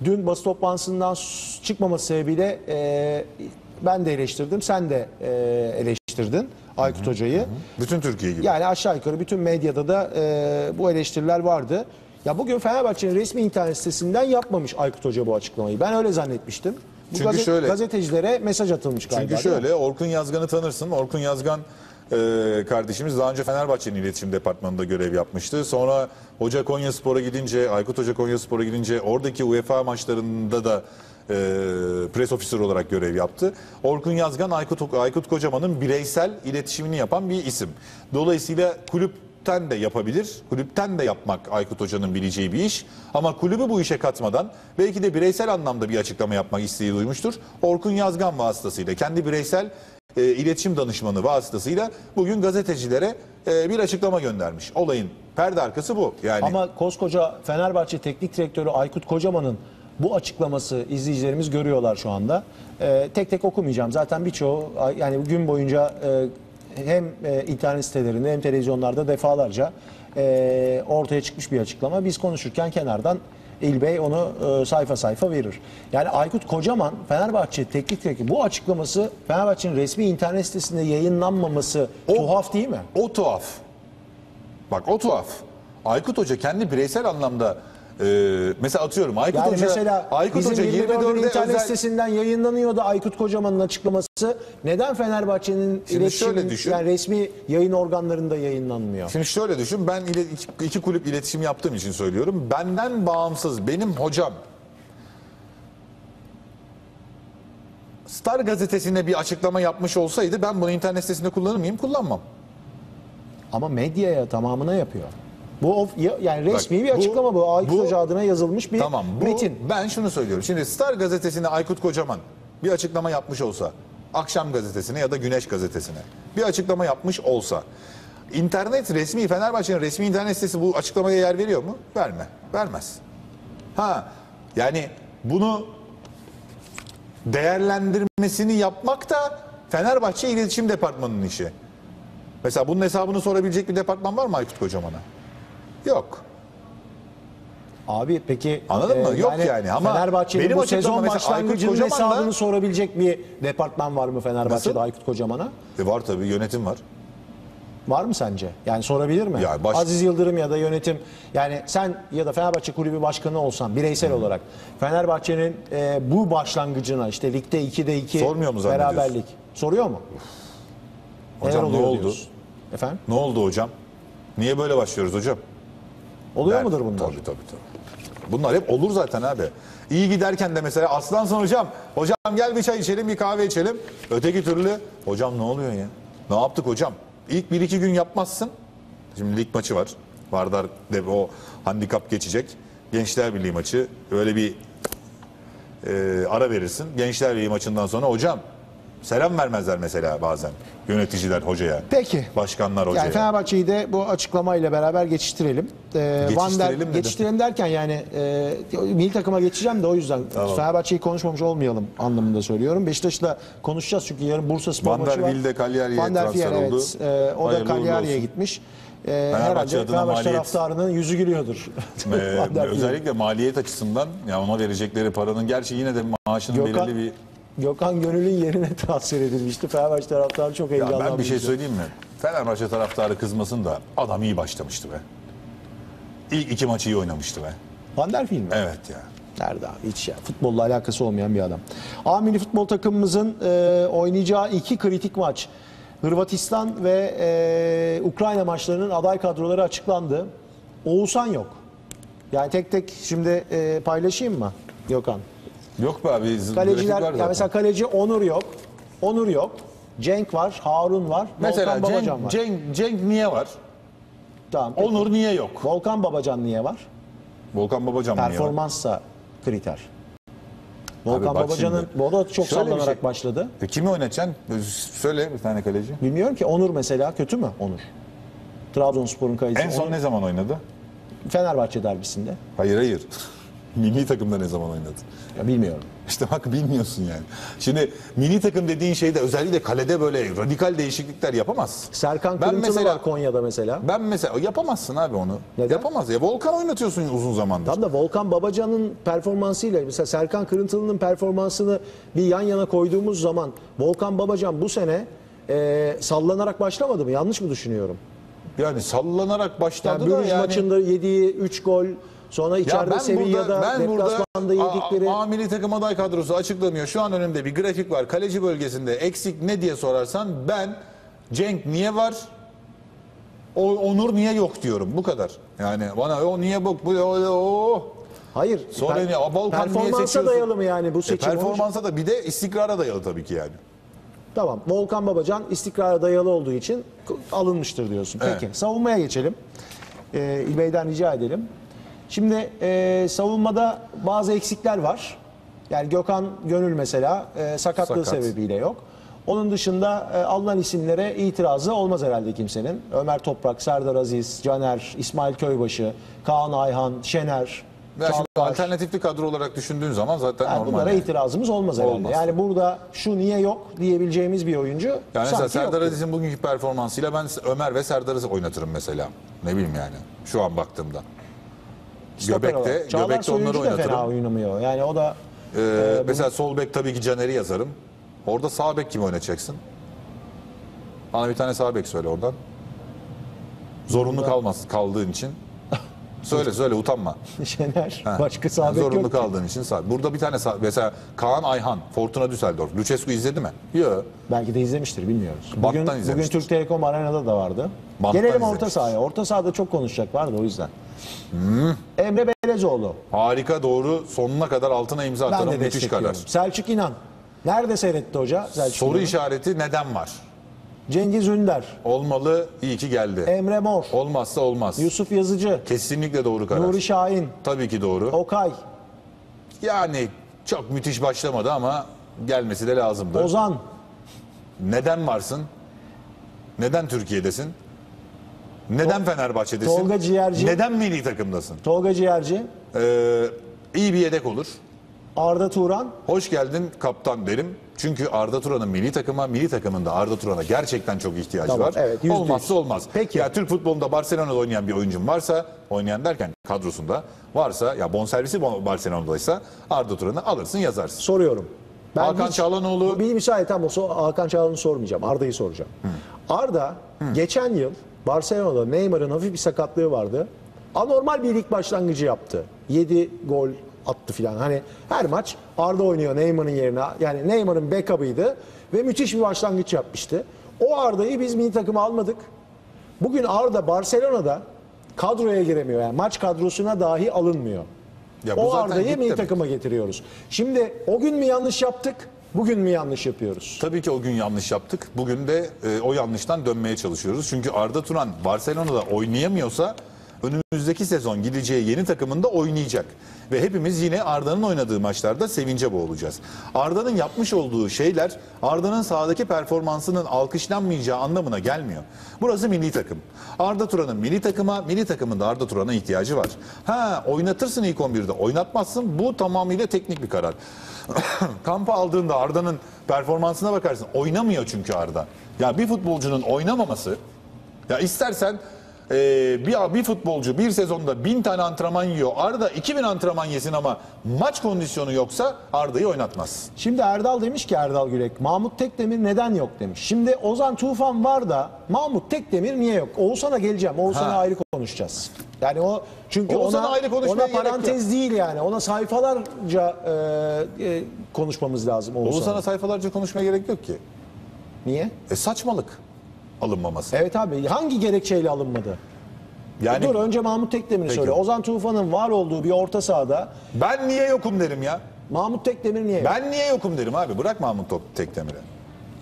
Dün basın toplantısından çıkmaması sebebiyle e, ben de eleştirdim, sen de e, eleştirdin Aykut Hoca'yı. Bütün Türkiye gibi. Yani aşağı yukarı bütün medyada da e, bu eleştiriler vardı. Ya bugün Fenerbahçe'nin resmi internet sitesinden yapmamış Aykut Hoca bu açıklamayı. Ben öyle zannetmiştim. Bu Çünkü şöyle- gazetecilere mesaj atılmış galiba. Çünkü şöyle Orkun Yazgan'ı tanırsın. Orkun Yazgan e, kardeşimiz daha önce Fenerbahçe'nin iletişim departmanında görev yapmıştı. Sonra Hoca Konyaspor'a gidince, Aykut Hoca Konyaspor'a gidince oradaki UEFA maçlarında da e, pres ofisör olarak görev yaptı. Orkun Yazgan Aykut, Aykut Kocaman'ın bireysel iletişimini yapan bir isim. Dolayısıyla kulüpten de yapabilir. Kulüpten de yapmak Aykut Hoca'nın bileceği bir iş. Ama kulübü bu işe katmadan belki de bireysel anlamda bir açıklama yapmak isteği duymuştur. Orkun Yazgan vasıtasıyla kendi bireysel e, iletişim danışmanı vasıtasıyla bugün gazetecilere e, bir açıklama göndermiş. Olayın perde arkası bu. Yani Ama koskoca Fenerbahçe Teknik Direktörü Aykut Kocaman'ın bu açıklaması izleyicilerimiz görüyorlar şu anda. E, tek tek okumayacağım. Zaten birçoğu yani gün boyunca e, hem e, internet sitelerinde hem televizyonlarda defalarca e, ortaya çıkmış bir açıklama. Biz konuşurken kenardan İlbey onu e, sayfa sayfa verir. Yani Aykut Kocaman Fenerbahçe Teknik Direktörü bu açıklaması Fenerbahçe'nin resmi internet sitesinde yayınlanmaması tuhaf değil mi? o tuhaf. Bak o tuhaf. Aykut Hoca kendi bireysel anlamda e, mesela atıyorum Aykut Yani Hoca mesela Aykut bizim Hoca 24'ün 24'de internet özel sitesinden yayınlanıyordu Aykut Kocaman'ın açıklaması. Neden Fenerbahçe'nin iletişim düşün. yani resmi yayın organlarında yayınlanmıyor? Şimdi şöyle düşün ben ile- iki, iki kulüp iletişim yaptığım için söylüyorum. Benden bağımsız benim hocam Star gazetesine bir açıklama yapmış olsaydı ben bunu internet sitesinde kullanır mıyım? Kullanmam. Ama medyaya tamamına yapıyor. Bu of- ya- yani resmi bir bu- açıklama bu. Aykut bu- Hoca adına yazılmış bir Tamam bu metin. ben şunu söylüyorum. Şimdi Star gazetesine Aykut Kocaman bir açıklama yapmış olsa, Akşam gazetesine ya da Güneş gazetesine bir açıklama yapmış olsa internet resmi Fenerbahçe'nin resmi internet sitesi bu açıklamaya yer veriyor mu? Verme. Vermez. Ha yani bunu değerlendirmesini yapmak da Fenerbahçe İletişim Departmanı'nın işi. Mesela bunun hesabını sorabilecek bir departman var mı Aykut Kocaman'a? Yok. Abi peki e, Anladın mı? Yok yani ama Fenerbahçe'nin benim bu sezon başlangıcının hesabını sorabilecek bir departman var mı Fenerbahçe'de Nasıl? Aykut Kocaman'a? E var tabii yönetim var. Var mı sence? Yani sorabilir mi? Ya baş- Aziz Yıldırım ya da yönetim yani sen ya da Fenerbahçe kulübü başkanı olsan bireysel olarak Fenerbahçe'nin e, bu başlangıcına işte ligde 2'de 2 Sormuyor mu beraberlik soruyor mu? Hocam Neler ne oldu? diyorsun? Efendim? Ne oldu hocam? Niye böyle başlıyoruz hocam? Oluyor mudur bunlar? Tabii tabii tabii. Bunlar hep olur zaten abi. İyi giderken de mesela Aslansın hocam. Hocam gel bir çay içelim bir kahve içelim. Öteki türlü hocam ne oluyor ya? Ne yaptık hocam? İlk bir iki gün yapmazsın. Şimdi lig maçı var. Vardar de o handikap geçecek. Gençler Birliği maçı. Öyle bir e, ara verirsin. Gençler Birliği maçından sonra hocam selam vermezler mesela bazen yöneticiler hocaya. Peki. Başkanlar hocaya. Yani Fenerbahçe'yi de bu açıklamayla beraber geçiştirelim. Ee, Van der, Geçiştirelim geçiştirelim derken yani e, milli takıma geçeceğim de o yüzden Fenerbahçe'yi konuşmamış olmayalım anlamında söylüyorum. Beşiktaş'la konuşacağız çünkü yarın Bursa Spor Van maçı var. Van der transfer Fiel, oldu. Evet, e, o da Hayırlı Cagliari'ye olsun. gitmiş. E, herhalde adına Fenerbahçe maliyet- taraftarının yüzü gülüyordur. Fiel. özellikle maliyet açısından ya ona verecekleri paranın gerçi yine de maaşının Gökhan, belirli bir Gökhan Gönül'ün yerine transfer edilmişti. Fenerbahçe taraftarı çok ya heyecanlanmıştı. ben bir şey söyleyeyim mi? Fenerbahçe taraftarı kızmasın da adam iyi başlamıştı be. İlk iki maçı iyi oynamıştı be. Van der Fiel mi? Evet ya. Nerede abi hiç ya futbolla alakası olmayan bir adam. A milli futbol takımımızın e, oynayacağı iki kritik maç. Hırvatistan ve e, Ukrayna maçlarının aday kadroları açıklandı. Oğuzhan yok. Yani tek tek şimdi e, paylaşayım mı Gökhan? Yok be abi. z- Kaleciler, grafik var yani zaten. mesela kaleci Onur yok. Onur yok. Cenk var, Harun var, Mesela Volkan Babacan Cenk, var. Cenk, Cenk niye var? tamam. peki. Onur niye yok? Volkan Babacan niye var? Volkan Babacan mı niye var? Performanssa kriter. Volkan bak Babacan'ın şimdi. o da çok Şöyle bir sallanarak şey. başladı. E, kimi oynatacaksın? Söyle bir tane kaleci. Bilmiyorum ki Onur mesela kötü mü Onur? Trabzonspor'un kalecisi. En son Onur, ne zaman oynadı? Fenerbahçe derbisinde. Hayır hayır. Milli takımda ne zaman oynadı? Ya bilmiyorum. İşte bak bilmiyorsun yani. Şimdi milli takım dediğin şeyde özellikle kalede böyle radikal değişiklikler yapamaz. Serkan Ben Kırıntılı mesela- var Konya'da mesela. Ben mesela yapamazsın abi onu. Neden? Yapamaz ya. Volkan oynatıyorsun uzun zamandır. Tam da Volkan Babacan'ın performansıyla mesela Serkan Kırıntılı'nın performansını bir yan yana koyduğumuz zaman Volkan Babacan bu sene e, sallanarak başlamadı mı? Yanlış mı düşünüyorum? Yani sallanarak başladı Yani da yani. maçında yediği 3 gol sonra Ya içeride Sevilla'da deplasmanda yedikleri A, A milli takım aday kadrosu açıklanıyor. Şu an önümde bir grafik var. Kaleci bölgesinde eksik ne diye sorarsan ben Cenk niye var? O, Onur niye yok diyorum. Bu kadar. Yani bana o niye bak bu o, o. Hayır. Sonra per- ne, Volkan niye performansa dayalı mı yani bu E, seçim? performansa da bir de istikrara dayalı tabii ki yani. Tamam. Volkan Babacan istikrara dayalı olduğu için alınmıştır diyorsun. Evet. Peki. Savunmaya geçelim. Ee, İlbey'den rica edelim. Şimdi e, savunmada bazı eksikler var. Yani Gökhan Gönül mesela e, sakatlığı Sakat. sebebiyle yok. Onun dışında e, alınan isimlere itirazı olmaz herhalde kimsenin. Ömer Toprak, Serdar Aziz, Caner, İsmail Köybaşı, Kaan Ayhan, Şener, Ya şimdi Çağlar. alternatifli kadro olarak düşündüğün zaman zaten Yani normal. bunlara yani. itirazımız olmaz herhalde. Olmaz. Yani burada şu niye yok diyebileceğimiz bir oyuncu Yani mesela sanki Serdar. Aziz'in bugünkü performansıyla ben Ömer ve Serdar'ı oynatırım mesela. Ne bileyim yani şu an baktığımda. Stoper Göbekte, olarak. Çağlar Göbekte onları Soyuncu da fena oynatırım. oynamıyor. Yani o da Ee, mesela sol bek tabii ki Caner'i yazarım. Orada sağ bek kimi oynatacaksın? Bana bir tane sağ bek söyle oradan. Zorunlu kalmaz kaldığın için. Söyle söyle utanma. Şener Ha. başka Yani sağ bek Zorunlu yok. ki. kaldığın için sağ. Burada bir tane sağ, mesela Kaan Ayhan, Fortuna Düsseldorf. Lucescu izledi mi? Yok. Belki de izlemiştir bilmiyoruz. Bugün, bugün izlemiştir. Türk Telekom Arena'da da vardı. Banttan Gelelim orta izlemiştir. sahaya. Orta sahada çok konuşacak vardı o yüzden. Hmm. Emre Belezoğlu. Harika doğru sonuna kadar altına imza de Müthiş karar. Selçuk İnan. Nerede seyretti hoca? Selçuk Soru İnan'ı? işareti neden var? Cengiz Ünder. Olmalı, iyi ki geldi. Emre Mor. Olmazsa olmaz. Yusuf Yazıcı. Kesinlikle doğru karar. Nuri Şahin. Tabii ki doğru. Okay. Yani çok müthiş başlamadı ama gelmesi de lazımdı. Ozan. Neden varsın? Neden Türkiye'desin? Neden Fenerbahçe'desin? Tolga Ciğerci. Neden milli takımdasın? Tolga Ciğerci. Ee, iyi bir yedek olur. Arda Turan. Hoş geldin kaptan derim. Çünkü Arda Turan'ın milli takıma, milli takımında Arda Turan'a gerçekten çok ihtiyacı Tamam, var. evet. Olmazsa olmaz. Peki. Ya Türk futbolunda Barcelona'da oynayan bir oyuncum varsa, oynayan derken kadrosunda varsa, ya bonservisi Barcelona'daysa Arda Turan'ı alırsın yazarsın. Soruyorum. Hakan Çalhanoğlu- Bir müsaade tam o so- Hakan Çalhanoğlu'nu sormayacağım. Arda'yı soracağım. Arda geçen yıl Barcelona'da Neymar'ın hafif bir sakatlığı vardı. Anormal bir lig başlangıcı yaptı. 7 gol attı filan. Hani her maç Arda oynuyor Neymar'ın yerine. Yani Neymar'ın backup'ıydı ve müthiş bir başlangıç yapmıştı. O Arda'yı biz milli takıma almadık. Bugün Arda Barcelona'da kadroya giremiyor. Yani maç kadrosuna dahi alınmıyor. Ya bu o zaten Arda'yı milli takıma getiriyoruz. Şimdi o gün mü yanlış yaptık? Bugün mü yanlış yapıyoruz? Tabii ki o gün yanlış yaptık. Bugün de e, o yanlıştan dönmeye çalışıyoruz. Çünkü Arda Turan Barcelona'da oynayamıyorsa önümüzdeki sezon gideceği yeni takımında oynayacak. Ve hepimiz yine Arda'nın oynadığı maçlarda sevince boğulacağız. Arda'nın yapmış olduğu şeyler Arda'nın sahadaki performansının alkışlanmayacağı anlamına gelmiyor. Burası milli takım. Arda Turan'ın milli takıma, milli takımında Arda Turan'a ihtiyacı var. Ha oynatırsın ilk 11'de oynatmazsın bu tamamıyla teknik bir karar. Kampa aldığında Arda'nın performansına bakarsın. Oynamıyor çünkü Arda. Ya bir futbolcunun oynamaması ya istersen e, bir, bir futbolcu bir sezonda bin tane antrenman yiyor. Arda 2000 antrenman yesin ama maç kondisyonu yoksa Arda'yı oynatmaz. Şimdi Erdal demiş ki Erdal Gürek, Mahmut Tekdemir neden yok demiş. Şimdi Ozan Tufan var da Mahmut Tekdemir niye yok? Oğuzhan'a geleceğim. Oğuzhan'a Ha. ayrı konuşacağız. Yani o çünkü Oğuzhan'a ona, ayrı konuşmaya ona gerek parantez değil yani. Ona sayfalarca e, e, konuşmamız lazım Oğuzhan'a. Oğuzhan'a sayfalarca konuşmaya gerek yok ki. Niye? E saçmalık alınmaması. Evet abi hangi gerekçeyle alınmadı? Yani Dur önce Mahmut Tekdemir'i söyle. Ozan Tufan'ın var olduğu bir orta sahada ben niye yokum derim ya. Mahmut Tekdemir niye yok? Ben niye yokum derim abi. Bırak Mahmut Top Tekdemir'e.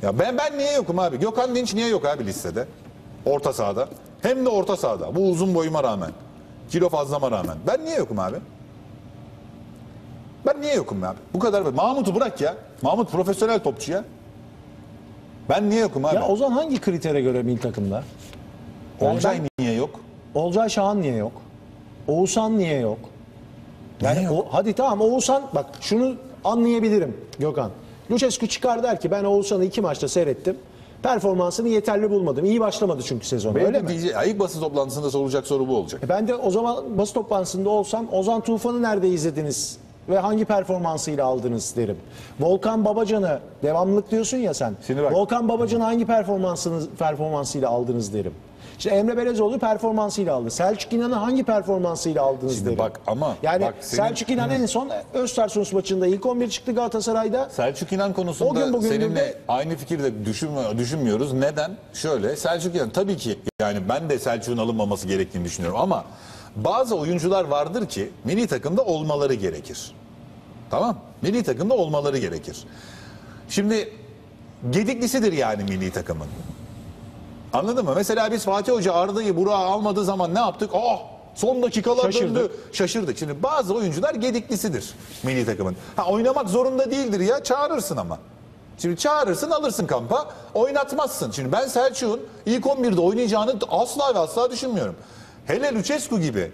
Ya ben ben niye yokum abi? Gökhan Dinç niye yok abi listede? Orta sahada. Hem de orta sahada. Bu uzun boyuma rağmen. Kilo fazlama rağmen. Ben niye yokum abi? Ben niye yokum ya? Bu kadar. Mahmut'u bırak ya. Mahmut profesyonel topçu ya. Ben niye yokum abi? Ya Ozan hangi kritere göre milli takımda? Yani Olcay niye yok? Olcay Şahan niye yok? Oğuzhan niye yok? Yani Niye yok? o, hadi tamam Oğuzhan bak şunu anlayabilirim Gökhan. Lucescu çıkar der ki ben Oğuzhan'ı iki maçta seyrettim. Performansını yeterli bulmadım. İyi başlamadı çünkü sezon. Öyle mi? diyece- ya ilk basın toplantısında sorulacak soru bu olacak. E ben de o zaman basın toplantısında olsam Ozan Tufan'ı nerede izlediniz ve hangi performansıyla aldınız derim. Volkan Babacan'ı devamlılık diyorsun ya sen. Şimdi bak. Volkan Babacan'ı hangi performansınız performansıyla aldınız derim. İşte Emre Belezoğlu performansıyla aldı. Selçuk İnan'ı hangi performansıyla aldınız Şimdi derim. bak ama yani bak senin- Selçuk İnan en son Öztersunus maçında ilk 11 çıktı Galatasaray'da. Selçuk İnan O konusunda gün bugündür seninle de- aynı fikirde düşünmü- düşünmüyoruz. Neden? Şöyle Selçuk İnan tabii ki yani ben de Selçuk'un alınmaması gerektiğini düşünüyorum ama bazı oyuncular vardır ki milli takımda olmaları gerekir. Tamam? Milli takımda olmaları gerekir. Şimdi gediklisidir yani milli takımın. Anladın mı? Mesela biz Fatih Hoca Arda'yı Burak'ı almadığı zaman ne yaptık? Oh! Son dakikalar Şaşırdık. döndü. Şaşırdık. Şimdi bazı oyuncular gediklisidir milli takımın. Ha oynamak zorunda değildir ya. Çağırırsın ama. Şimdi çağırırsın alırsın kampa. Oynatmazsın. Şimdi ben Selçuk'un ilk 11'de oynayacağını asla ve asla düşünmüyorum. Hele Lucescu gibi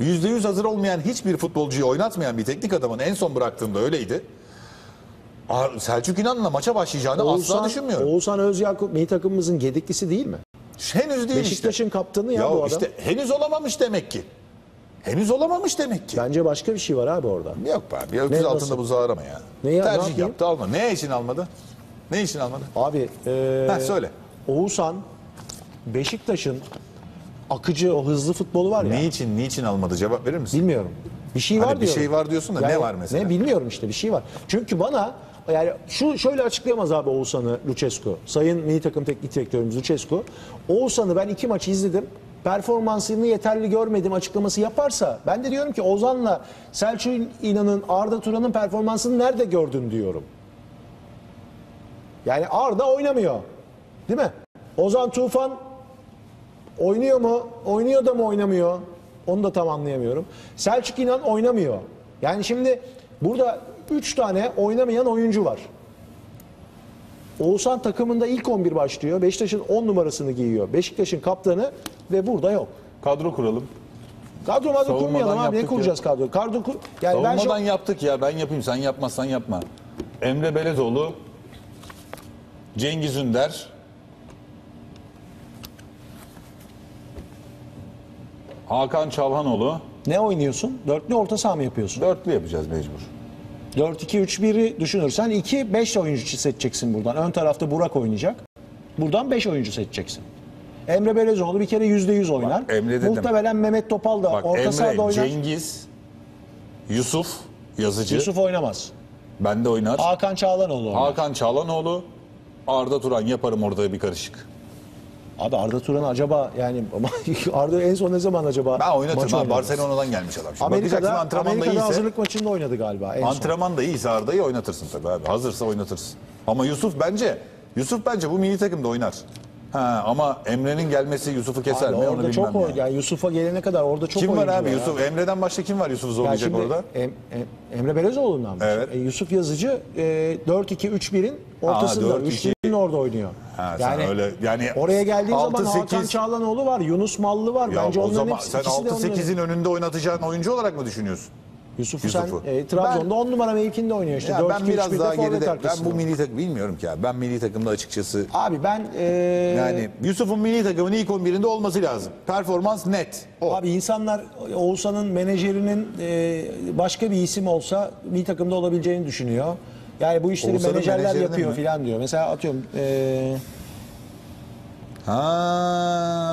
%100 hazır olmayan hiçbir futbolcuyu oynatmayan bir teknik adamın en son bıraktığında öyleydi. Selçuk İnan'la maça başlayacağını asla Oğuzhan, düşünmüyorum. Oğuzhan Özyakup milli takımımızın gediklisi değil mi? Henüz değil Beşiktaş'ın işte. kaptanı ya, Ya bu adam. işte henüz olamamış demek ki. Henüz olamamış demek ki. Bence başka bir şey var abi orada. Yok be abi. Ya öküz Ne, altında buzağı arama ya. Ne ya, ne Tercih yapayım? yaptı alma. Ne için almadı? Ne için almadı? Abi e, Heh, söyle. Oğuzhan Beşiktaş'ın akıcı o hızlı futbolu var ya. Ne için, niçin almadı? Cevap verir misin? Bilmiyorum. Bir şey Hani var bir diyorum. şey var diyorsun da ne var mesela? Ne bilmiyorum işte bir şey var. Çünkü bana yani şu şöyle açıklayamaz abi Oğuzhan'ı Lucescu. Sayın milli takım teknik direktörümüz Lucescu. Oğuzhan'ı ben iki maç izledim. Performansını yeterli görmedim açıklaması yaparsa ben de diyorum ki Ozan'la Selçuk İnan'ın Arda Turan'ın performansını nerede gördün diyorum. Yani Arda oynamıyor. Değil mi? Ozan Tufan oynuyor mu? Oynuyor da mı oynamıyor? Onu da tam anlayamıyorum. Selçuk İnan oynamıyor. Yani şimdi burada 3 tane oynamayan oyuncu var. Oğuzhan takımında ilk 11 başlıyor. Beşiktaş'ın 10 numarasını giyiyor. Beşiktaş'ın kaptanı ve burada yok. Kadro kuralım. Kadro madro Savunmadan kurmayalım abi. Ne yaptık kuracağız kadro? Kadro kur... Yani ben. Savunmadan yaptık ya. Ben yapayım sen yapmazsan yapma. Emre Belezoğlu, Cengiz Ünder, Hakan Çalhanoğlu. Ne oynuyorsun? Dörtlü orta saha mı yapıyorsun? Dörtlü yapacağız mecbur. 4-2-3-1'i düşünürsen 2-5 oyuncu seçeceksin buradan. Ön tarafta Burak oynayacak. Buradan 5 oyuncu seçeceksin. Emre Belezoğlu bir kere %100 oynar. Bak, Emre dedim. Muhtemelen Mehmet Topal da Bak orta sahada Emre, oynar. Cengiz, Yusuf, yazıcı. Yusuf oynamaz. Bende oynar. Hakan Çağlanoğlu oynar. Hakan Çalhanoğlu, Arda Turan yaparım orada bir karışık. Abi Arda Turan acaba yani Arda en son ne zaman acaba Ben oynatırım oynadı? Barcelona'dan gelmiş adam. Şimdi bakacaksın Amerika'da, antrenmanda Amerika'da iyiyse, hazırlık maçında oynadı galiba en son. antrenman da iyiyse Arda'yı oynatırsın tabii abi. Hazırsa oynatırsın. Ama Yusuf bence, Yusuf bence bu milli takımda oynar. Ha, ama Emre'nin gelmesi Yusuf'u keser Abi mi onu orada bilmem çok ya. oy- yani Yusuf'a gelene kadar orada çok Kim var oyuncu abi ya. Yusuf? Emre'den başka kim var Yusuf'u Ya zorlayacak şimdi orada? Em- Em- Emre Belezoğlu'ndan mı? Evet. E, Yusuf Yazıcı e, 4-2-3-1'in ortasında. 4-2. Üçlünün orada oynuyor. Ha, sen öyle- yani oraya geldiğin zaman 6-8 Hakan Çağlanoğlu var, Yunus Mallı var. Ya Bence o onların zaman hepsi, sen ikisi de onların. 6-8'in önünde oynatacağın oyuncu olarak mı düşünüyorsun? Yusuf'u, Yusuf'u. sen e, Trabzon'da 10 numara mevkinde oynuyor işte. Ya 4 ben biraz daha geride. Ben bu milli takım bilmiyorum ki ya. Ben milli takımda açıkçası Abi ben e, yani Yusuf'un milli takımın ilk 11'inde olması lazım. Performans net. O. Abi insanlar Oğuzhan'ın menajerinin e, başka bir isim olsa bir takımda olabileceğini düşünüyor. Yani bu işleri Oğuzhan'ın menajerler yapıyor mi? filan diyor. Mesela atıyorum e, Ha,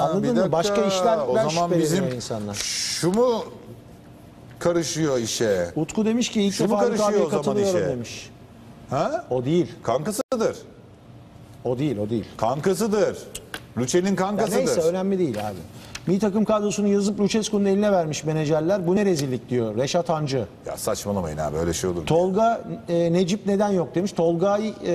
Anladın bir mı? dakika. Başka işler- o ben zaman şüpheleniyor bizim insanlar. şu mu karışıyor işe? Utku demiş ki ilk Şu mu defa Haluk karışıyor abiye o zaman katılıyorum işe? demiş. Ha? O değil. Kankasıdır. O değil, o değil. Kankasıdır. Luçe'nin Ya kankasıdır. neyse önemli değil abi. Milli takım kadrosunu yazıp Lucescu'nun eline vermiş menajerler. Bu ne rezillik diyor Reşat Hancı. Ya saçmalamayın abi öyle şey olur. mu? Tolga e, Necip neden yok demiş. Tolgay e,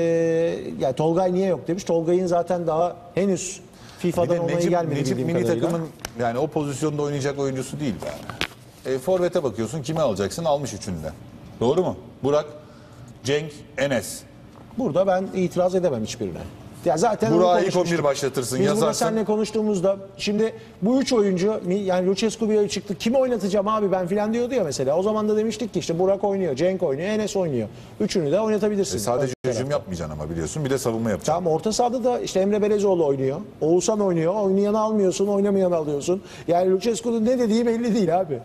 yani Tolgay niye yok demiş. Tolgay'ın zaten daha henüz Bir FIFA'dan de onayı Necip, gelmedi Necip bildiğim milli kadarıyla. takımın yani o pozisyonda oynayacak oyuncusu değil yani. E, forvete bakıyorsun kime alacaksın almış üçünde. Doğru mu? Burak, Cenk, Enes. Burada ben itiraz edemem hiçbirine. Ya zaten Burak'ı onu ilk konuşmuştuk. 11 başlatırsın, Biz burada yazarsın. seninle konuştuğumuzda şimdi bu üç oyuncu yani Lucescu bir çıktı. Kimi oynatacağım abi ben filan diyordu ya mesela. O zaman da demiştik ki işte Burak oynuyor, Cenk oynuyor, Enes oynuyor. Üçünü de oynatabilirsin. E sadece hücum yapmayacaksın ama biliyorsun. Bir de savunma yapacaksın. Tamam orta sahada da işte Emre Belezoğlu oynuyor. Oğuzhan oynuyor. Oynayanı almıyorsun, oynamayanı alıyorsun. Yani Lucescu'nun ne dediği belli değil abi.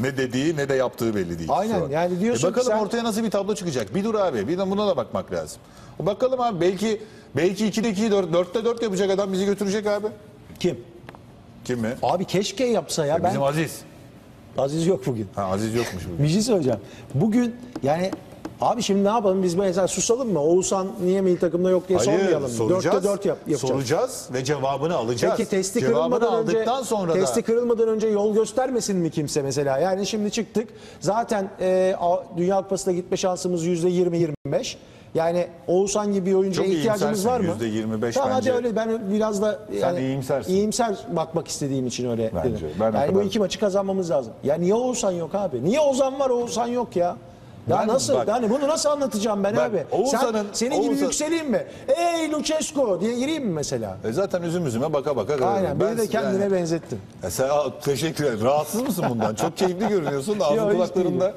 Ne dediği ne de yaptığı belli değil. Aynen, şu an. yani diyorsun E bakalım ki sen- ortaya nasıl bir tablo çıkacak. Bir dur abi. Bir de buna da bakmak lazım. Bakalım abi belki belki 2'de 2'yi 4, 4'te 4 yapacak adam bizi götürecek abi. Kim? Kim mi? Abi keşke yapsa ya. Ben Bizim Aziz. Aziz yok bugün. Ha Aziz yokmuş bugün. Bir şey söyleyeceğim. Bugün yani abi şimdi ne yapalım biz mesela susalım mı? Oğuzhan niye milli takımda yok diye sormayalım. Dörtte dört yap, yapacağız. soracağız ve cevabını alacağız. Peki testi Cevabını kırılmadan önce aldıktan sonra testi da kırılmadan önce yol göstermesin mi kimse mesela? Yani şimdi çıktık. Zaten e, A- Dünya Kupası'na gitme şansımız yüzde 20-25. Yani Oğuzhan gibi bir oyuncuya Çok ihtiyacımız var mı? iyimsersin, %25 tamam bence. hadi öyle ben biraz da yani iyimsersin. iyimser bakmak istediğim için öyle Bence, dedim. ben yani bu iki maçı kazanmamız lazım. Ya niye Oğuzhan yok abi? Niye Ozan var Oğuzhan yok ya? Ya Ben- nasıl? bak- yani bunu nasıl anlatacağım ben Bak, abi? Sen, Oğuzhan'ın- senin gibi Oğuzhan- yükseleyim mi? Ey Lucescu diye gireyim mi mesela? E zaten üzüm üzüme baka baka. Aynen beni de kendine yani- benzettin. E sen, teşekkür ederim. Rahatsız mısın bundan? Çok keyifli görünüyorsun ağzın kulaklarında.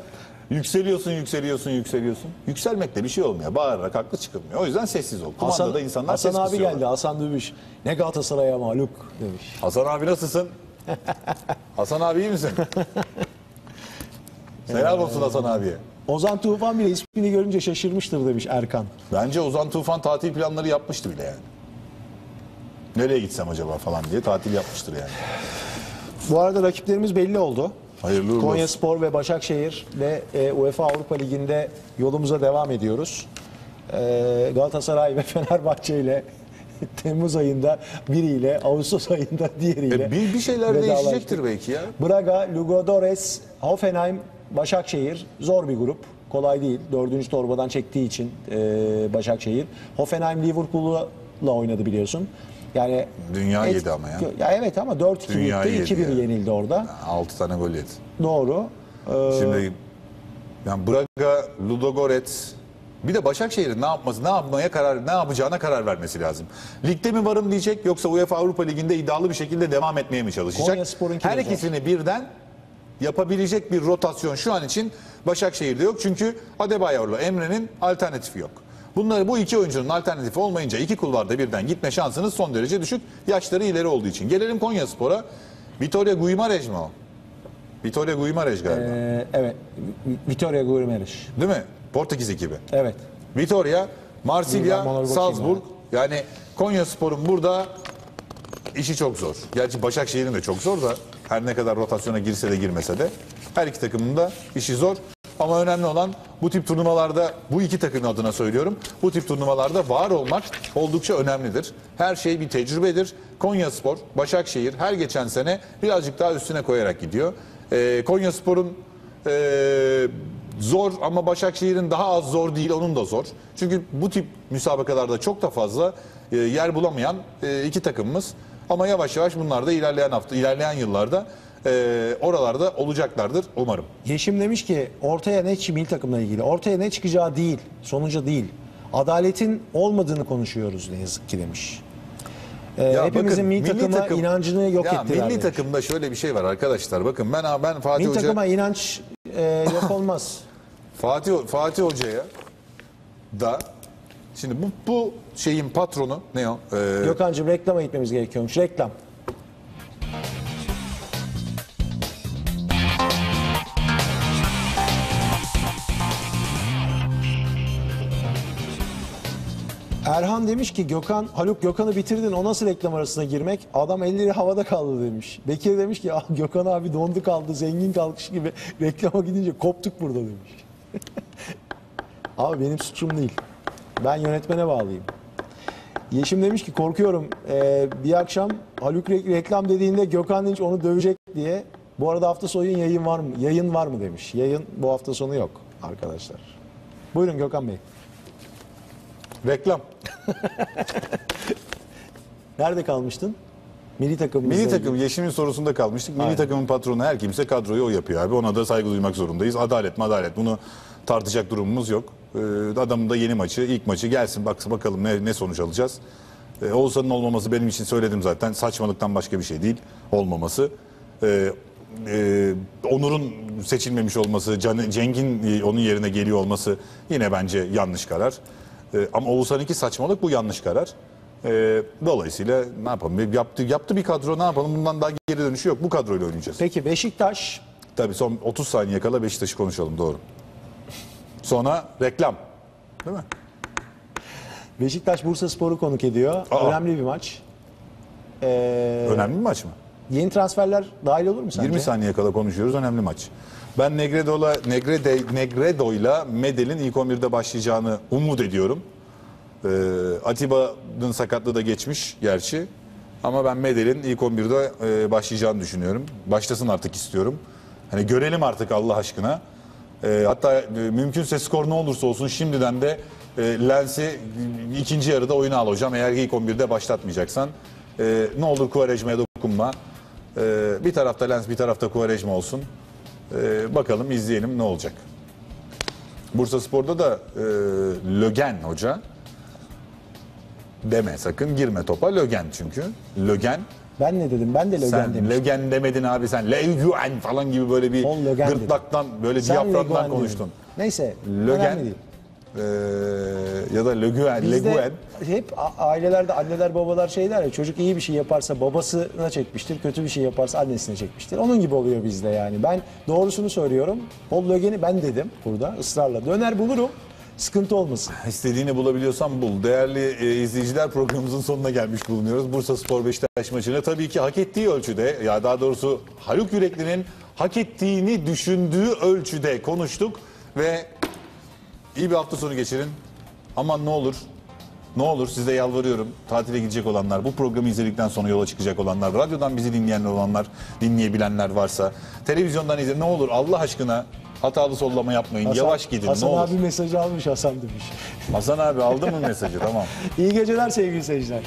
Yükseliyorsun, yükseliyorsun, yükseliyorsun. Yükselmekte bir şey olmuyor. Bağırarak haklı çıkılmıyor. O yüzden sessiz ol. Kumandada Hasan, insanlar Hasan ses abi kısıyorlar. geldi. Hasan Dövüş. Ne Galatasaray'a mağlup demiş. Hasan abi nasılsın? Hasan abi iyi misin? Selam olsun Hasan abiye. Ozan Tufan bile ismini görünce şaşırmıştır demiş Erkan. Bence Ozan Tufan tatil planları yapmıştı bile yani. Nereye gitsem acaba falan diye tatil yapmıştır yani. Bu arada rakiplerimiz belli oldu. Hayırlı uğurlu Konya olsun. Spor ve Başakşehir ve e, UEFA Avrupa Ligi'nde yolumuza devam ediyoruz. E, Galatasaray ve Fenerbahçe ile Temmuz ayında biriyle, Ağustos ayında diğeriyle. E, bir, bir şeyler vedalaştık. değişecektir belki ya. Braga, Lugodores, Hoffenheim, Başakşehir zor bir grup. Kolay değil. Dördüncü torbadan çektiği için e, Başakşehir. Hoffenheim Liverpool'la oynadı biliyorsun. Yani Dünya yedi ama ya. Ya evet ama 4-2 Dünya bitti. yedi 2-1 ya. yenildi orada. 6 tane gol yedi. Doğru. Ee, Şimdi yani Braga, Ludogorets bir de Başakşehir'in ne yapması, ne yapmaya karar, ne yapacağına karar vermesi lazım. Ligde mi varım diyecek yoksa UEFA Avrupa Ligi'nde iddialı bir şekilde devam etmeye mi çalışacak? Her ikisini birden yapabilecek bir rotasyon şu an için Başakşehir'de yok. Çünkü Adebayor'la Emre'nin alternatifi yok. Bunları bu iki oyuncunun alternatifi olmayınca iki kulvarda birden gitme şansınız son derece düşük. Yaşları ileri olduğu için. Gelelim Konyaspor'a. Vitoria Guimarães mi o? Vitoria Guimarães galiba. e, evet. Vitoria Guimaraes. Değil mi? Portekiz ekibi. Evet. Vitoria, Marsilya, Salzburg. Yani Konya Spor'un burada işi çok zor. Gerçi Başakşehir'in de çok zor da her ne kadar rotasyona girse de girmese de her iki takımın da işi zor. Ama önemli olan bu tip turnuvalarda bu iki takımın adına söylüyorum. Bu tip turnuvalarda var olmak oldukça önemlidir. Her şey bir tecrübedir. Konya Spor, Başakşehir her geçen sene birazcık daha üstüne koyarak gidiyor. Ee, Konya Spor'un ee, zor ama Başakşehir'in daha az zor değil onun da zor. Çünkü bu tip müsabakalarda çok da fazla e, yer bulamayan e, iki takımımız. Ama yavaş yavaş bunlar da ilerleyen hafta, ilerleyen yıllarda e, oralarda olacaklardır umarım. Yeşim demiş ki ortaya ne çi- milli takımla ilgili ortaya ne çıkacağı değil, sonuca değil. Adaletin olmadığını konuşuyoruz ne yazık ki demiş. Ee, Ya hepimizin bakın, milli, takıma takım- inancını yok ya ettiler. Milli demiş. takımda şöyle bir şey var arkadaşlar. Bakın ben ben Fatih Milli Hoca takıma inanç e, yok olmaz. Fatih Fatih Hoca'ya da şimdi bu bu şeyin patronu ne o? Ee, Gökhan'cığım reklama gitmemiz gerekiyormuş. Reklam. Erhan demiş ki Gökhan, Haluk Gökhan'ı bitirdin o nasıl reklam arasına girmek? Adam elleri havada kaldı demiş. Bekir demiş ki ah, Gökhan abi dondu kaldı zengin kalkış gibi reklama gidince koptuk burada demiş. abi benim suçum değil. Ben yönetmene bağlıyım. Yeşim demiş ki korkuyorum Ee, bir akşam Haluk re- reklam dediğinde Gökhan Dinç onu dövecek diye. Bu arada hafta sonu yayın var mı? Yayın var mı demiş. Yayın bu hafta sonu yok arkadaşlar. Buyurun Gökhan Bey. Reklam. Nerede kalmıştın? Milli takımımızla Milli takım Yeşim'in sorusunda kalmıştık. Milli Aynen. takımın patronu her kimse kadroyu o yapıyor abi. Ona da saygı duymak zorundayız. Adalet madalet bunu tartacak durumumuz yok. Ee, adamın da yeni maçı, ilk maçı gelsin bak bakalım ne, ne sonuç alacağız. Ee, Oğuzhan'ın olmaması benim için söyledim zaten. Saçmalıktan başka bir şey değil olmaması. Ee, e, Onur'un seçilmemiş olması, Can- Cenk'in e, onun yerine geliyor olması yine bence yanlış karar. Ee, ama Oğuzhan'ınki saçmalık bu yanlış karar. Ee, dolayısıyla ne yapalım? Yaptı, yaptı bir kadro ne yapalım? Bundan daha geri dönüşü yok. Bu kadroyla oynayacağız. Peki Beşiktaş Tabii son 30 saniye kala Beşiktaş'ı konuşalım doğru. Sonra reklam. Değil mi? Beşiktaş Bursa Spor'u konuk ediyor. Aa. Önemli bir maç. Ee, Önemli bir maç mı? yeni transferler dahil olur mu sence? 20 saniye kala konuşuyoruz. Önemli maç. Ben Negredo'la Negrede, Negredo'yla Medel'in ilk 11'de başlayacağını umut ediyorum. Ee, Atiba'nın sakatlığı da geçmiş gerçi. Ama ben Medel'in ilk 11'de e, başlayacağını düşünüyorum. Başlasın artık istiyorum. Hani görelim artık Allah aşkına. Ee, hatta e, mümkünse skor ne olursa olsun şimdiden de e, Lens'i e, ikinci yarıda oyuna al hocam. Eğer ilk 11'de başlatmayacaksan e, ne olur Kuvarejma'ya dokunma. Ee, bir tarafta Lens bir tarafta Kuvarejma olsun. Ee, bakalım izleyelim ne olacak. Bursa Spor'da da e, Lögen hoca. Deme sakın girme topa Lögen çünkü. Lögen. Ben ne dedim? Ben de Lögen Sen demiştim. Lögen demedin abi sen. Lögen falan gibi böyle bir dedim. gırtlaktan böyle Sen Lögen dedin. konuştun. Neyse. Lögen. E, ya da Löguen, Bizde Leguen. hep ailelerde anneler babalar şey der ya çocuk iyi bir şey yaparsa babasına çekmiştir, kötü bir şey yaparsa annesine çekmiştir. Onun gibi oluyor bizde yani. Ben doğrusunu söylüyorum. Paul Lögen'i ben dedim burada ısrarla. Döner bulurum. Sıkıntı olmasın. İstediğini bulabiliyorsan bul. Değerli e, izleyiciler programımızın sonuna gelmiş bulunuyoruz. Bursa Spor Beşiktaş maçını tabii ki hak ettiği ölçüde ya daha doğrusu Haluk Yürekli'nin hak ettiğini düşündüğü ölçüde konuştuk ve iyi bir hafta sonu geçirin. Aman ne olur ne olur size yalvarıyorum tatile gidecek olanlar, bu programı izledikten sonra yola çıkacak olanlar, radyodan bizi dinleyenler olanlar, dinleyebilenler varsa, televizyondan izle ne olur Allah aşkına hatalı sollama yapmayın, Hasan- yavaş gidin Hasan ne olur. abi mesajı almış Hasan demiş. Hasan abi aldı mı mesajı tamam. İyi geceler sevgili seyirciler.